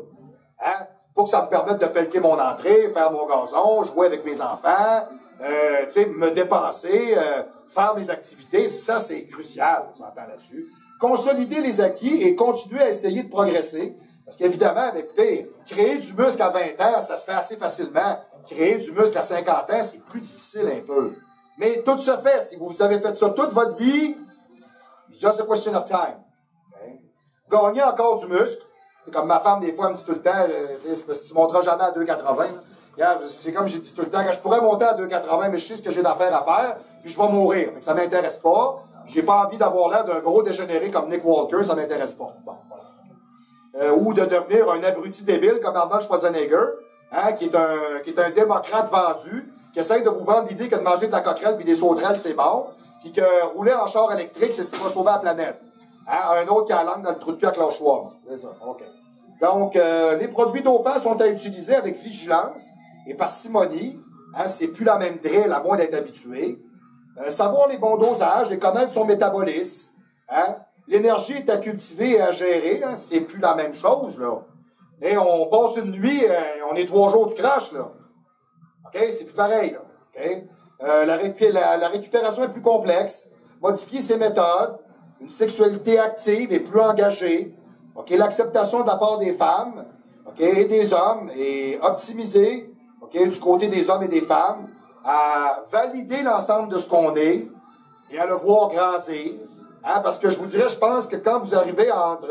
Hein? faut que ça me permette de pelleter mon entrée, faire mon gazon, jouer avec mes enfants, euh, me dépenser, euh, faire mes activités. Ça, c'est crucial, on s'entend là-dessus. Consolider les acquis et continuer à essayer de progresser. Parce qu'évidemment, ben, écoutez, créer du muscle à 20 ans, ça se fait assez facilement créer du muscle à 50 ans, c'est plus difficile un peu. Mais tout se fait. Si vous avez fait ça toute votre vie, it's just a question of time. Gagner encore du muscle. C'est comme ma femme, des fois, me dit tout le temps, euh, c'est parce que tu monteras jamais à 2,80. C'est comme j'ai dit tout le temps, que je pourrais monter à 2,80, mais je sais ce que j'ai d'affaires à faire, puis je vais mourir. Ça m'intéresse pas. J'ai pas envie d'avoir l'air d'un gros dégénéré comme Nick Walker, ça m'intéresse pas. Euh, ou de devenir un abruti débile comme Arnold Schwarzenegger. Hein, qui, est un, qui est un démocrate vendu, qui essaye de vous vendre l'idée que de manger de la coquerelle puis des sauterelles, c'est bon, puis que rouler en char électrique, c'est ce qui va sauver la planète. Hein, un autre qui a la langue dans le trou de cul avec leur. C'est ça, OK. Donc, euh, les produits dopants sont à utiliser avec vigilance et parcimonie. Hein, c'est plus la même drill à moins d'être habitué. Euh, savoir les bons dosages et connaître son métabolisme. Hein. L'énergie est à cultiver et à gérer. Hein, c'est plus la même chose, là. Et on passe une nuit, euh, on est trois jours du crash, là. OK? C'est plus pareil, là. OK? La, récupération est plus complexe. Modifier ses méthodes. Une sexualité active et plus engagée. L'acceptation de la part des femmes. Et des hommes. Et optimiser. OK? Du côté des hommes et des femmes. À valider l'ensemble de ce qu'on est. Et à le voir grandir. Hein? Parce que je vous dirais, je pense que quand vous arrivez entre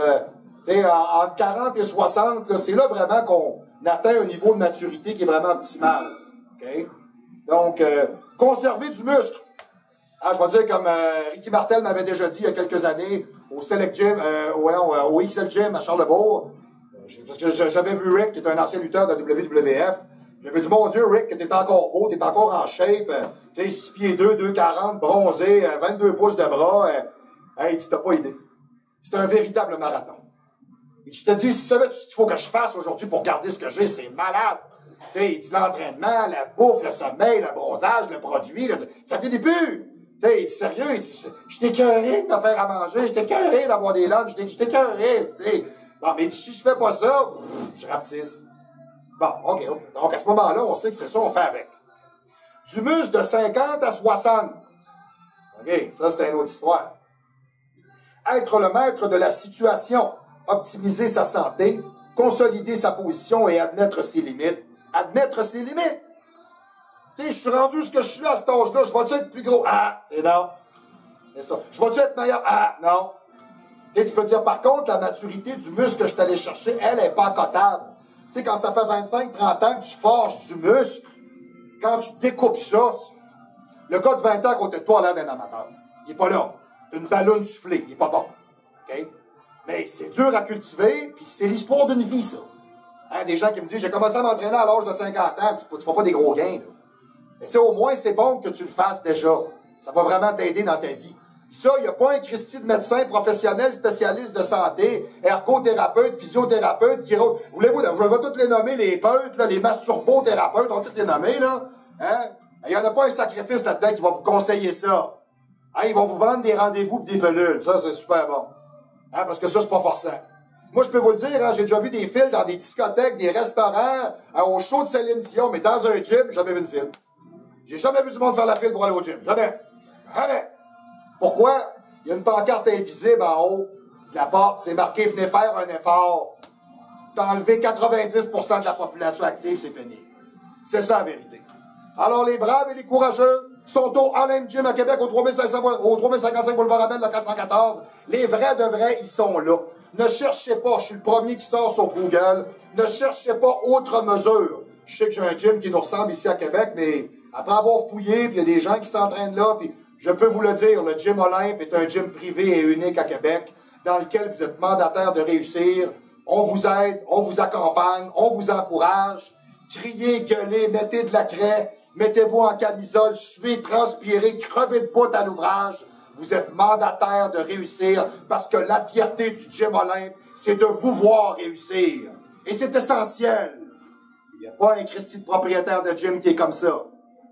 entre 40 et 60, c'est là vraiment qu'on atteint un niveau de maturité qui est vraiment optimal. Donc, euh, conserver du muscle. Ah, je vais dire comme euh, Ricky Martel m'avait déjà dit il y a quelques années au Select Gym, euh, au, au, XL Gym à Charlebourg. Parce que j'avais vu Rick, qui est un ancien lutteur de la WWF. J'avais dit, mon Dieu, Rick, t'es encore beau, t'es encore en shape, tu sais, 6 pieds 2, 2,40, bronzé, 22 pouces de bras. hey, tu t'as pas idée. C'est un véritable marathon. Et je te dis, si tu savais tout ce qu'il faut que je fasse aujourd'hui pour garder ce que j'ai, c'est malade. Tu sais, l'entraînement, la bouffe, le sommeil, le bronzage, le produit, là, ça finit plus. Tu sais, il dit sérieux, il dit, je de me faire à manger, je t'écœuré d'avoir des lunchs, je t'écœuré, tu sais. Non, mais si je fais pas ça, je rapetisse. Bon, OK, OK. Donc, à ce moment-là, on sait que c'est ça qu'on fait avec. Du muscle de 50 à 60. OK, ça, c'est une autre histoire. Être le maître de la situation optimiser sa santé, consolider sa position et admettre ses limites. Admettre ses limites. Je suis rendu ce que je suis à cet âge-là, je vais-tu être plus gros? Ah, c'est non. C'est ça. Je vais-tu être meilleur? Ah, non. Tu peux dire, par contre, la maturité du muscle que je t'allais chercher, elle n'est pas cotable. Tu sais, quand ça fait 25, 30 ans que tu forges du muscle, quand tu découpes ça, le gars de 20 ans à côté de toi a l'air d'un amateur. Il est pas là. Une ballonne soufflée. Il est pas bon. OK? Mais c'est dur à cultiver, puis c'est l'histoire d'une vie, ça. Hein, des gens qui me disent, j'ai commencé à m'entraîner à l'âge de 50 ans, tu ne fais pas des gros gains. Là. Mais tu sais, au moins, c'est bon que tu le fasses déjà. Ça va vraiment t'aider dans ta vie. ça, il n'y a pas un Christy de médecin professionnel, spécialiste de santé, ergothérapeute, physiothérapeute, qui... Voulez-vous, je vais toutes les nommer, les peutes, là, les masturbothérapeutes, on va toutes les nommer, là. Hein? Il n'y en a pas un sacrifice là-dedans qui va vous conseiller ça. Hein, ils vont vous vendre des rendez-vous et des pelules. Ça, c'est super bon. Hein, parce que ça, c'est pas forçant. Moi, je peux vous le dire, hein, j'ai déjà vu des fils dans des discothèques, des restaurants, hein, au show de Céline Dion, mais dans un gym, j'ai jamais vu une file. J'ai jamais vu du monde faire la file pour aller au gym. Jamais. Jamais. Pourquoi? Il y a une pancarte invisible en haut de la porte. C'est marqué « Venez faire un effort ». T'as enlevé 90% de la population active, c'est fini. C'est ça la vérité. Alors, les braves et les courageux, sont au All Gym à Québec au 3555 au 3055 Boulevard Amel, le 414. Les vrais de vrais, ils sont là. Ne cherchez pas, je suis le premier qui sort sur Google, ne cherchez pas autre mesure. Je sais que j'ai un gym qui nous ressemble ici à Québec, mais après avoir fouillé, puis il y a des gens qui s'entraînent là, puis je peux vous le dire, le Gym Olympe est un gym privé et unique à Québec, dans lequel vous êtes mandataire de réussir. On vous aide, on vous accompagne, on vous encourage. Criez, gueulez, mettez de la craie, mettez-vous en camisole, suez, transpirez, crevez de bout à l'ouvrage. Vous êtes mandataire de réussir parce que la fierté du Gym Olympe, c'est de vous voir réussir. Et c'est essentiel. Il n'y a pas un Christy de propriétaire de gym qui est comme ça.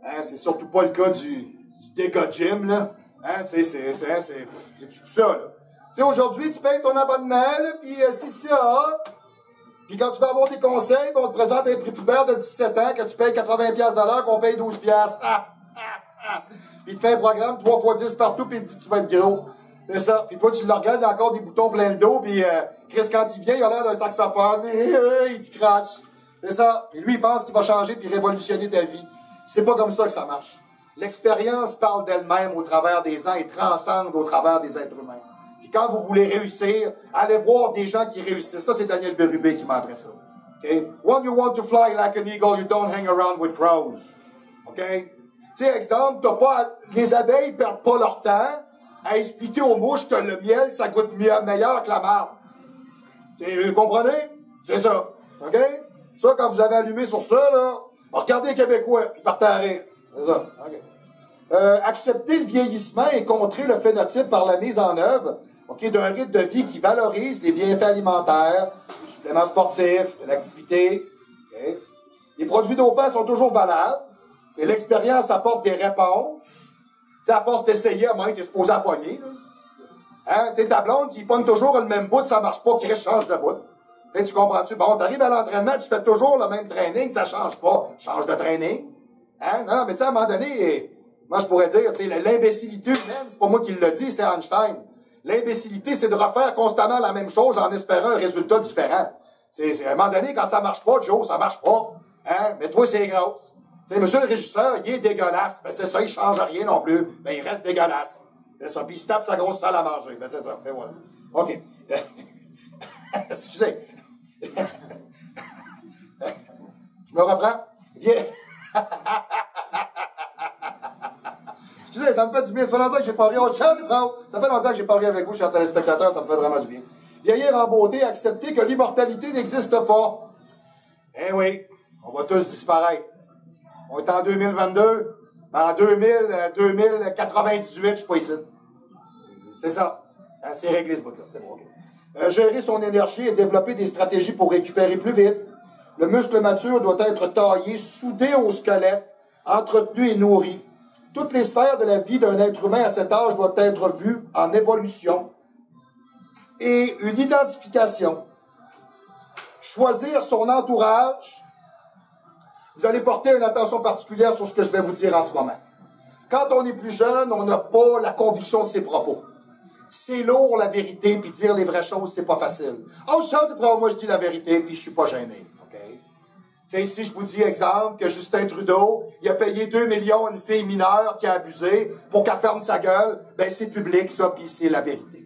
Hein, c'est surtout pas le cas du, du dégât gym, là. Hein, c'est, c'est, tout ça, là. Tu sais, aujourd'hui, tu payes ton abonnement, puis euh, c'est ça. Puis quand tu vas avoir des conseils, on te présente un prix pubère de 17 ans que tu payes 80 pièces de qu'on paye 12 pièces. Ah, ah, ah. Puis il te fait un programme 3 fois 10 partout, puis il te dit que tu vas être gros. C'est ça. Puis toi, tu le regardes, il a encore des boutons pleins de dos, puis euh, Chris, quand il vient, il a l'air d'un saxophone. il crache. C'est ça. Et lui, il pense qu'il va changer puis révolutionner ta vie. C'est pas comme ça que ça marche. L'expérience parle d'elle-même au travers des ans et transcende au travers des êtres humains quand vous voulez réussir, allez voir des gens qui réussissent. Ça, c'est Daniel Berubé qui m'a appris ça. Okay? When you want to fly like an eagle, you don't hang around with crows. OK? Tu exemple, t'as pas, les abeilles perdent pas leur temps à expliquer aux mouches que le miel, ça goûte mieux, meilleur que la marde. Vous comprenez? C'est ça. OK? Ça, quand vous avez allumé sur ça, là, regardez les Québécois, puis partez à rire. Ça. Euh, accepter le vieillissement et contrer le phénotype par la mise en œuvre d'un rythme de vie qui valorise les bienfaits alimentaires, les suppléments sportifs, de l'activité. Les produits dopants sont toujours valables et l'expérience apporte des réponses. Tu sais, à force d'essayer, à moins que se pose à poigner, là. Hein? Tu sais, ta blonde, toujours le même bout, ça marche pas, qu'il change de bout. Tu, sais, tu comprends-tu? Bon, t'arrives à l'entraînement, tu fais toujours le même training, ça change pas. Change de training. Hein? Non, mais tu sais, à un moment donné, moi, je pourrais dire, tu sais, l'imbécilité humaine, c'est pas moi qui le dis, c'est Einstein. L'imbécilité, c'est de refaire constamment la même chose en espérant un résultat différent. C'est, à un moment donné, quand ça marche pas, Joe, ça marche pas. Hein? Mais toi, c'est grosse. Sais, monsieur le régisseur, il est dégueulasse. Ben, c'est ça, il change rien non plus. Ben, il reste dégueulasse. C'est ça. Puis il se tape sa grosse salle à manger. Ben, c'est ça. Ben, voilà. OK. Excusez. Je me reprends? Viens. Excusez, ça me fait du bien. Ça fait longtemps que j'ai pas ri. Oh, ça fait longtemps que j'ai pas ri avec vous, chers téléspectateurs. Ça me fait vraiment du bien. Vieillir en beauté, accepter que l'immortalité n'existe pas. Eh oui, on va tous disparaître. On est en 2022. En 2000, 2098, je suis pas ici. C'est ça. Hein, c'est réglé ce bout-là. C'est bon, OK. Euh, gérer son énergie et développer des stratégies pour récupérer plus vite. Le muscle mature doit être taillé, soudé au squelette, entretenu et nourri. Toutes les sphères de la vie d'un être humain à cet âge doivent être vues en évolution. Et une identification. Choisir son entourage. Vous allez porter une attention particulière sur ce que je vais vous dire en ce moment. Quand on est plus jeune, on n'a pas la conviction de ses propos. C'est lourd la vérité, puis dire les vraies choses, c'est pas facile. Oh, je sens du moi je dis la vérité, puis je suis pas gêné. OK? Tu sais, si je vous dis, exemple, que Justin Trudeau, il a payé 2 millions à une fille mineure qui a abusé pour qu'elle ferme sa gueule, ben c'est public, ça, puis c'est la vérité.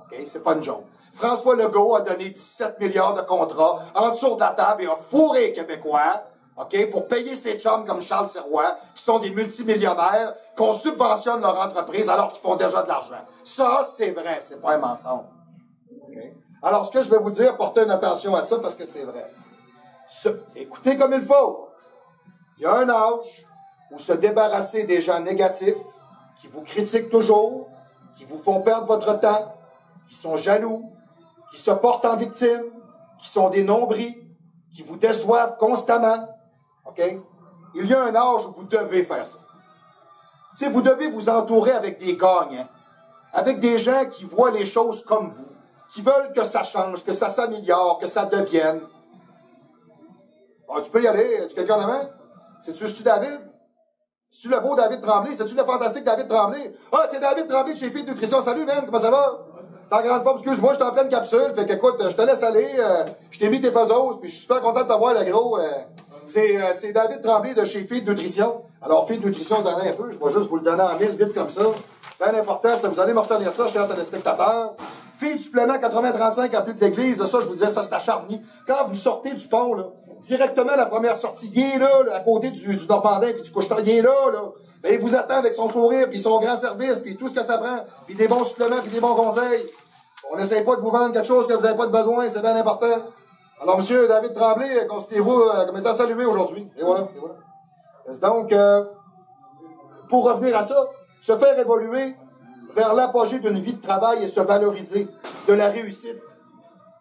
OK? C'est pas une joke. François Legault a donné 17 milliards de contrats en dessous de la table et a fourré les Québécois OK, pour payer ces chums comme Charles Sirois, qui sont des multimillionnaires, qu'on subventionne leur entreprise alors qu'ils font déjà de l'argent. Ça, c'est vrai, c'est pas un mensonge. Alors, ce que je vais vous dire, portez une attention à ça parce que c'est vrai. écoutez comme il faut. Il y a un âge où se débarrasser des gens négatifs, qui vous critiquent toujours, qui vous font perdre votre temps, qui sont jaloux, qui se portent en victime, qui sont des nombris, qui vous déçoivent constamment, Il y a un âge où vous devez faire ça. Tu sais, vous devez vous entourer avec des gagnants, avec des gens qui voient les choses comme vous, qui veulent que ça change, que ça s'améliore, que ça devienne. Ah, tu peux y aller. Tu quelqu'un en avant? C'est-tu, c'est-tu David? C'est-tu le beau David Tremblay? C'est-tu le fantastique David Tremblay? Ah, c'est David Tremblay de chez Fille de Nutrition. Salut, man. Comment ça va? T'es en grande forme. Excuse-moi, je suis en pleine capsule. Fait qu'écoute, je te laisse aller. Euh, je t'ai mis tes puzzles, puis je suis super content de t'avoir, le gros. Euh, euh, c'est David Tremblay de chez Feed Nutrition. Alors, Feed Nutrition, donnez un peu. Je vais juste vous le donner en mille, vite comme ça. Bien important, ça, vous allez me retenir ça, chers téléspectateurs. Feed supplément 80-35 à plus de l'église. Ça, je vous disais, ça, c'est à Charny. Quand vous sortez du pont, directement, la première sortie, il est là, à côté du, du Normandin, puis du est là, là. Ben, il vous attend avec son sourire, puis son grand service, puis tout ce que ça prend, puis des bons suppléments, puis des bons conseils. On n'essaye pas de vous vendre quelque chose que vous n'avez pas de besoin, c'est bien important. Alors, Monsieur David Tremblay, considérez-vous euh, comme étant salué aujourd'hui? Et voilà. Donc, euh, pour revenir à ça, se faire évoluer vers l'apogée d'une vie de travail et se valoriser de la réussite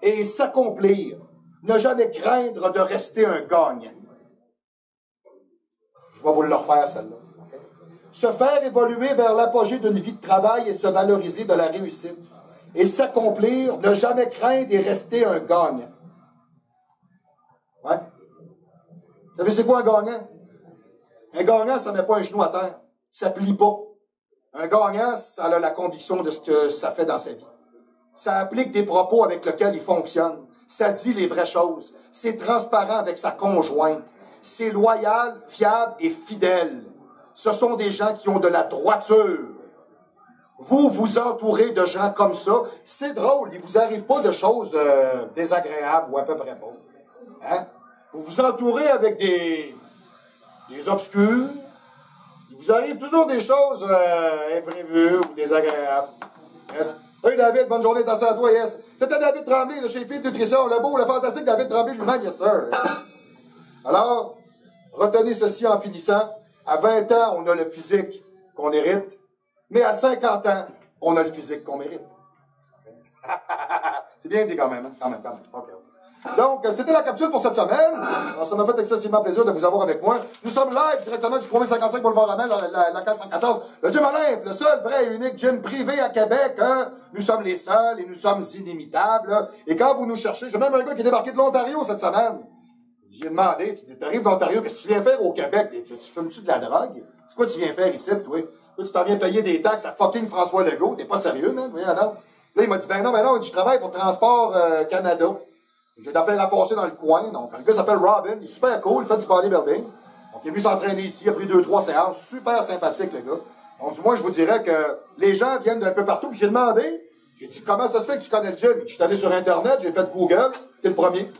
et s'accomplir. Ne jamais craindre de rester un gagnant? Je vais vous le refaire, celle-là. Se faire évoluer vers l'apogée d'une vie de travail et se valoriser de la réussite. Et s'accomplir, ne jamais craindre et rester un gagnant. Ouais. Vous savez, c'est quoi un gagnant? Un gagnant, ça ne met pas un genou à terre. Ça plie pas. Un gagnant, ça a la conviction de ce que ça fait dans sa vie. Ça applique des propos avec lesquels il fonctionne. Ça dit les vraies choses. C'est transparent avec sa conjointe. C'est loyal, fiable et fidèle. Ce sont des gens qui ont de la droiture. Vous vous entourez de gens comme ça. C'est drôle, il vous arrive pas de choses euh, désagréables ou à peu près pas. Hein? Vous vous entourez avec des, des obscurs. Il vous arrive toujours des choses euh, imprévues ou désagréables. Yes. Hey David, bonne journée, ça à toi, yes. C'était David Tremblay de chez Fit Nutrition, le beau, le fantastique David Tremblay lui-même, yes sir. Alors, retenez ceci en finissant. À 20 ans, on a le physique qu'on hérite, mais à 50 ans, on a le physique qu'on mérite. C'est bien dit quand même, hein? Quand même, quand même. Donc, c'était la capsule pour cette semaine. Ça m'a fait excessivement plaisir de vous avoir avec moi. Nous sommes live directement du 1er 55 Boulevard Ramel, la, la, la 414. Le gym Olympe, le seul vrai et unique gym privé à Québec. Hein? Nous sommes les seuls et nous sommes inimitables. Et quand vous nous cherchez, j'ai même un gars qui est débarqué de l'Ontario cette semaine. J'ai demandé, tu arrives d'Ontario, qu'est-ce que tu viens faire au Québec? Tu, tu fumes-tu de la drogue? C'est quoi tu viens faire ici, toi? Tu t'en viens payer des taxes à fucking François Legault. T'es pas sérieux, man? Oui, non. Là, il m'a dit, ben non, ben non, je travaille pour Transport euh, Canada. J'ai d'affaires à passer dans le coin. Donc, le gars s'appelle Robin. Il est super cool. Il fait du bodybuilding. Donc, il est venu s'entraîner ici. Il a pris deux, trois séances. Super sympathique, le gars. Donc, du moins, je vous dirais que les gens viennent d'un peu partout. Puis j'ai demandé, j'ai dit, comment ça se fait que tu connais le gym? Je suis allé sur Internet, j'ai fait Google. T'es le premier.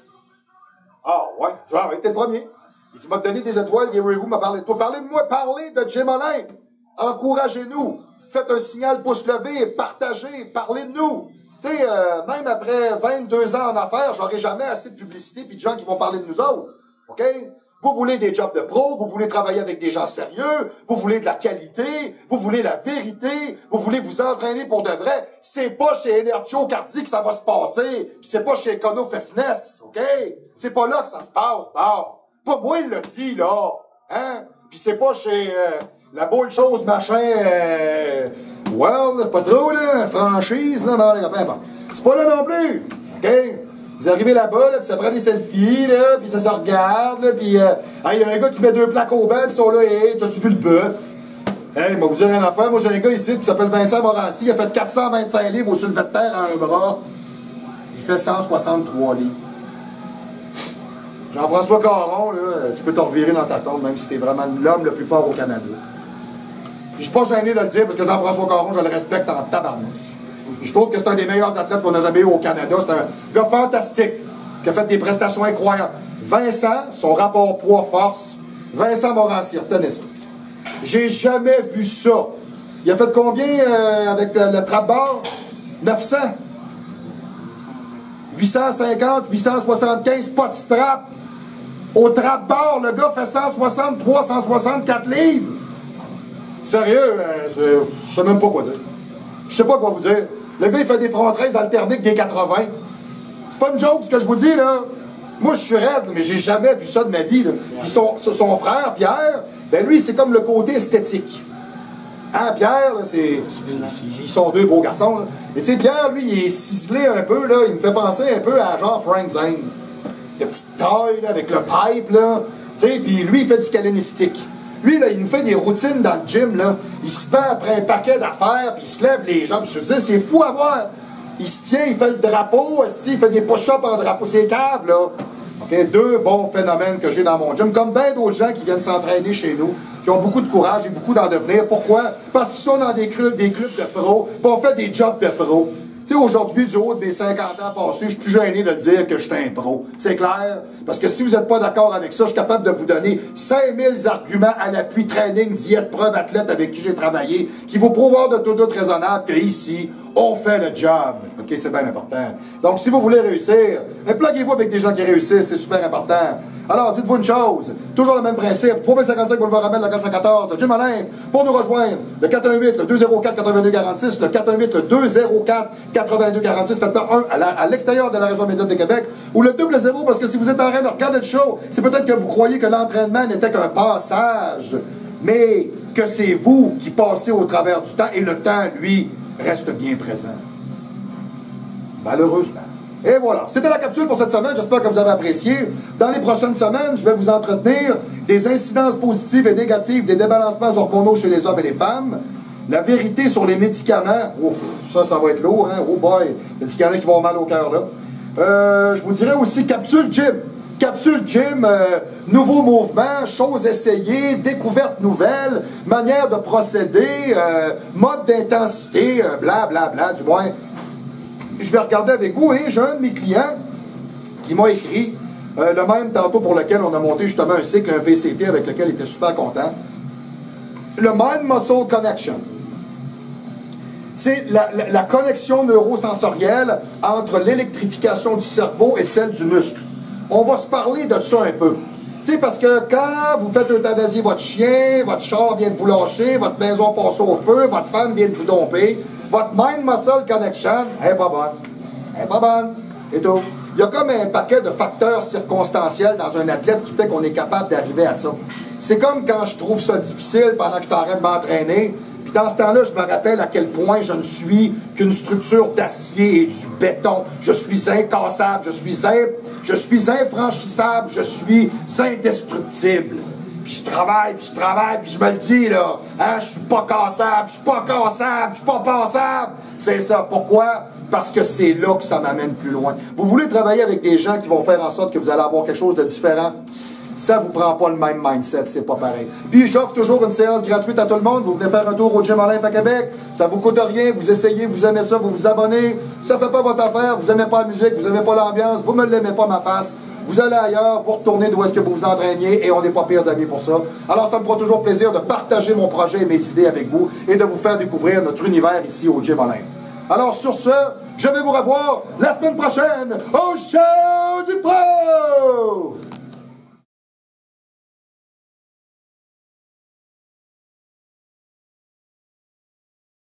Ah, ouais. Tu vois, ouais, t'es le premier. Il dit, m'a donné des étoiles. Gary m'a parlé de toi. Parlez de moi. Parlez de Jim Olympe. Encouragez-nous. Faites un signal pouce levé. Partagez. Parlez de nous. Tu sais, euh, même après 22 ans en affaires, j'aurai jamais assez de publicité puis de gens qui vont parler de nous autres. OK? Vous voulez des jobs de pro, vous voulez travailler avec des gens sérieux, vous voulez de la qualité, vous voulez la vérité, vous voulez vous entraîner pour de vrai. C'est pas chez Energio Cardi que ça va se passer, puis c'est pas chez Econo Fitness, OK? C'est pas là que ça se passe, bon. Pas moi il le dit, là. Hein? Puis c'est pas chez euh, la bonne chose machin... Euh, well, pas trop, là, franchise, là, bon, les bon. C'est pas là non plus, OK? Vous arrivez là-bas, là, puis ça prend des selfies, là, puis ça se regarde, là, puis il y a un gars qui met deux plaques au puis ils sont là, hey, t'as-tu vu le bœuf? Hey, moi, vous dire rien à faire. Moi, j'ai un gars ici qui s'appelle Vincent Morancy, il a fait 425 livres au soulevé de terre à un bras. Il fait 163 livres. Jean-François Caron, là, tu peux te revirer dans ta tombe, même si t'es vraiment l'homme le plus fort au Canada. Je suis pas gêné de le dire, parce que Jean-François Caron, je le respecte en tabarnouche. Je trouve que c'est un des meilleurs athlètes qu'on a jamais eu au Canada. C'est un gars fantastique qui a fait des prestations incroyables. Vincent, son rapport poids-force, Vincent Morancy, retenez ça. J'ai jamais vu ça. Il a fait combien euh, avec le, le trap bar? 900. 850, 875, pas de strap. Au trap bar, le gars fait 163, 164 livres. Sérieux, euh, je sais même pas quoi dire. Je sais pas quoi vous dire. Le gars, il fait des front 13 alterniques des 80. C'est pas une joke ce que je vous dis, là. Moi, je suis raide, mais j'ai jamais vu ça de ma vie. Là. Son, frère, Pierre, ben lui, c'est comme le côté esthétique. Hein, Pierre, c'est, ils sont deux beaux garçons. Là. Mais tu sais, Pierre, lui, il est ciselé un peu, là. Il me fait penser un peu à genre Frank Zane. Il a petite taille, là, avec le pipe, là. Tu sais, puis lui, il fait du calenistique. Lui, là, il nous fait des routines dans le gym, là. Il se bat après un paquet d'affaires, puis il se lève les jambes. Je dis, c'est fou à voir. Il se tient, il fait le drapeau, il fait des push-ups en drapeau? C'est cave, là. OK? Deux bons phénomènes que j'ai dans mon gym, comme bien d'autres gens qui viennent s'entraîner chez nous, qui ont beaucoup de courage et beaucoup d'en devenir. Pourquoi? Parce qu'ils sont dans des clubs, des clubs de pros, puis on fait des jobs de pros. Tu aujourd'hui, du haut de mes 50 ans passés, je suis plus gêné de le dire que je suis un pro. C'est clair? Parce que si vous n'êtes pas d'accord avec ça, je suis capable de vous donner 5000 arguments à l'appui, training, diète, preuve, athlète avec qui j'ai travaillé, qui vous prouvent de tout doute raisonnable que ici, on fait le job. OK, c'est bien important. Donc, si vous voulez réussir, plaguez-vous avec des gens qui réussissent, c'est super important. Alors, dites-vous une chose, toujours le même principe, 3055 Boulevard Ramel, la 414, de Jim Olympe, pour nous rejoindre, le 418, le 204 8246, le 418, le 204 8246, faites un à l'extérieur de la région médiane de Québec, ou le double zéro, parce que si vous êtes en train de regarder le show, c'est peut-être que vous croyez que l'entraînement n'était qu'un passage, mais que c'est vous qui passez au travers du temps, et le temps, lui, reste bien présent. Malheureusement. Et voilà, c'était la capsule pour cette semaine. J'espère que vous avez apprécié. Dans les prochaines semaines, je vais vous entretenir des incidences positives et négatives des débalancements hormonaux chez les hommes et les femmes. La vérité sur les médicaments. Ouf, ça, ça va être lourd, hein? Oh boy, des qui vont mal au cœur, là. Euh, je vous dirais aussi capsule gym. Capsule gym, euh, nouveaux mouvements, choses essayées, découvertes nouvelles, manière de procéder, euh, mode d'intensité, bla bla bla, du moins je vais regarder avec vous, et j'ai un de mes clients qui m'a écrit, euh, le même tantôt pour lequel on a monté justement un cycle, un PCT avec lequel il était super content. Le Mind Muscle Connection. C'est la, connexion neurosensorielle entre l'électrification du cerveau et celle du muscle. On va se parler de ça un peu. Tu sais, parce que quand vous faites euthanasier votre chien, votre char vient de vous lâcher, votre maison passe au feu, votre femme vient de vous domper, votre mind muscle connection est pas bonne. elle est pas bonne, et tout. Il y a comme un paquet de facteurs circonstanciels dans un athlète qui fait qu'on est capable d'arriver à ça. C'est comme quand je trouve ça difficile pendant que je t'arrête de m'entraîner, puis dans ce temps-là, je me rappelle à quel point je ne suis qu'une structure d'acier et du béton. Je suis incassable, je suis, je suis infranchissable, je suis indestructible. Puis je travaille, puis je travaille, puis je me le dis, là. Hein, je suis pas cassable, je suis pas cassable, je suis pas passable. C'est ça. Pourquoi? Parce que c'est là que ça m'amène plus loin. Vous voulez travailler avec des gens qui vont faire en sorte que vous allez avoir quelque chose de différent? Ça vous prend pas le même mindset, c'est pas pareil. Puis j'offre toujours une séance gratuite à tout le monde. Vous venez faire un tour au Gym Olympe à Québec. Ça vous coûte rien. Vous essayez, vous aimez ça, vous vous abonnez. Ça fait pas votre affaire. Vous aimez pas la musique, vous aimez pas l'ambiance, vous me l'aimez pas ma face. Vous allez ailleurs, pour retourner d'où est-ce que vous vous entraîniez et on n'est pas pires amis pour ça. Alors ça me fera toujours plaisir de partager mon projet et mes idées avec vous et de vous faire découvrir notre univers ici au Gym Olympe. Alors sur ce, je vais vous revoir la semaine prochaine au show du pro!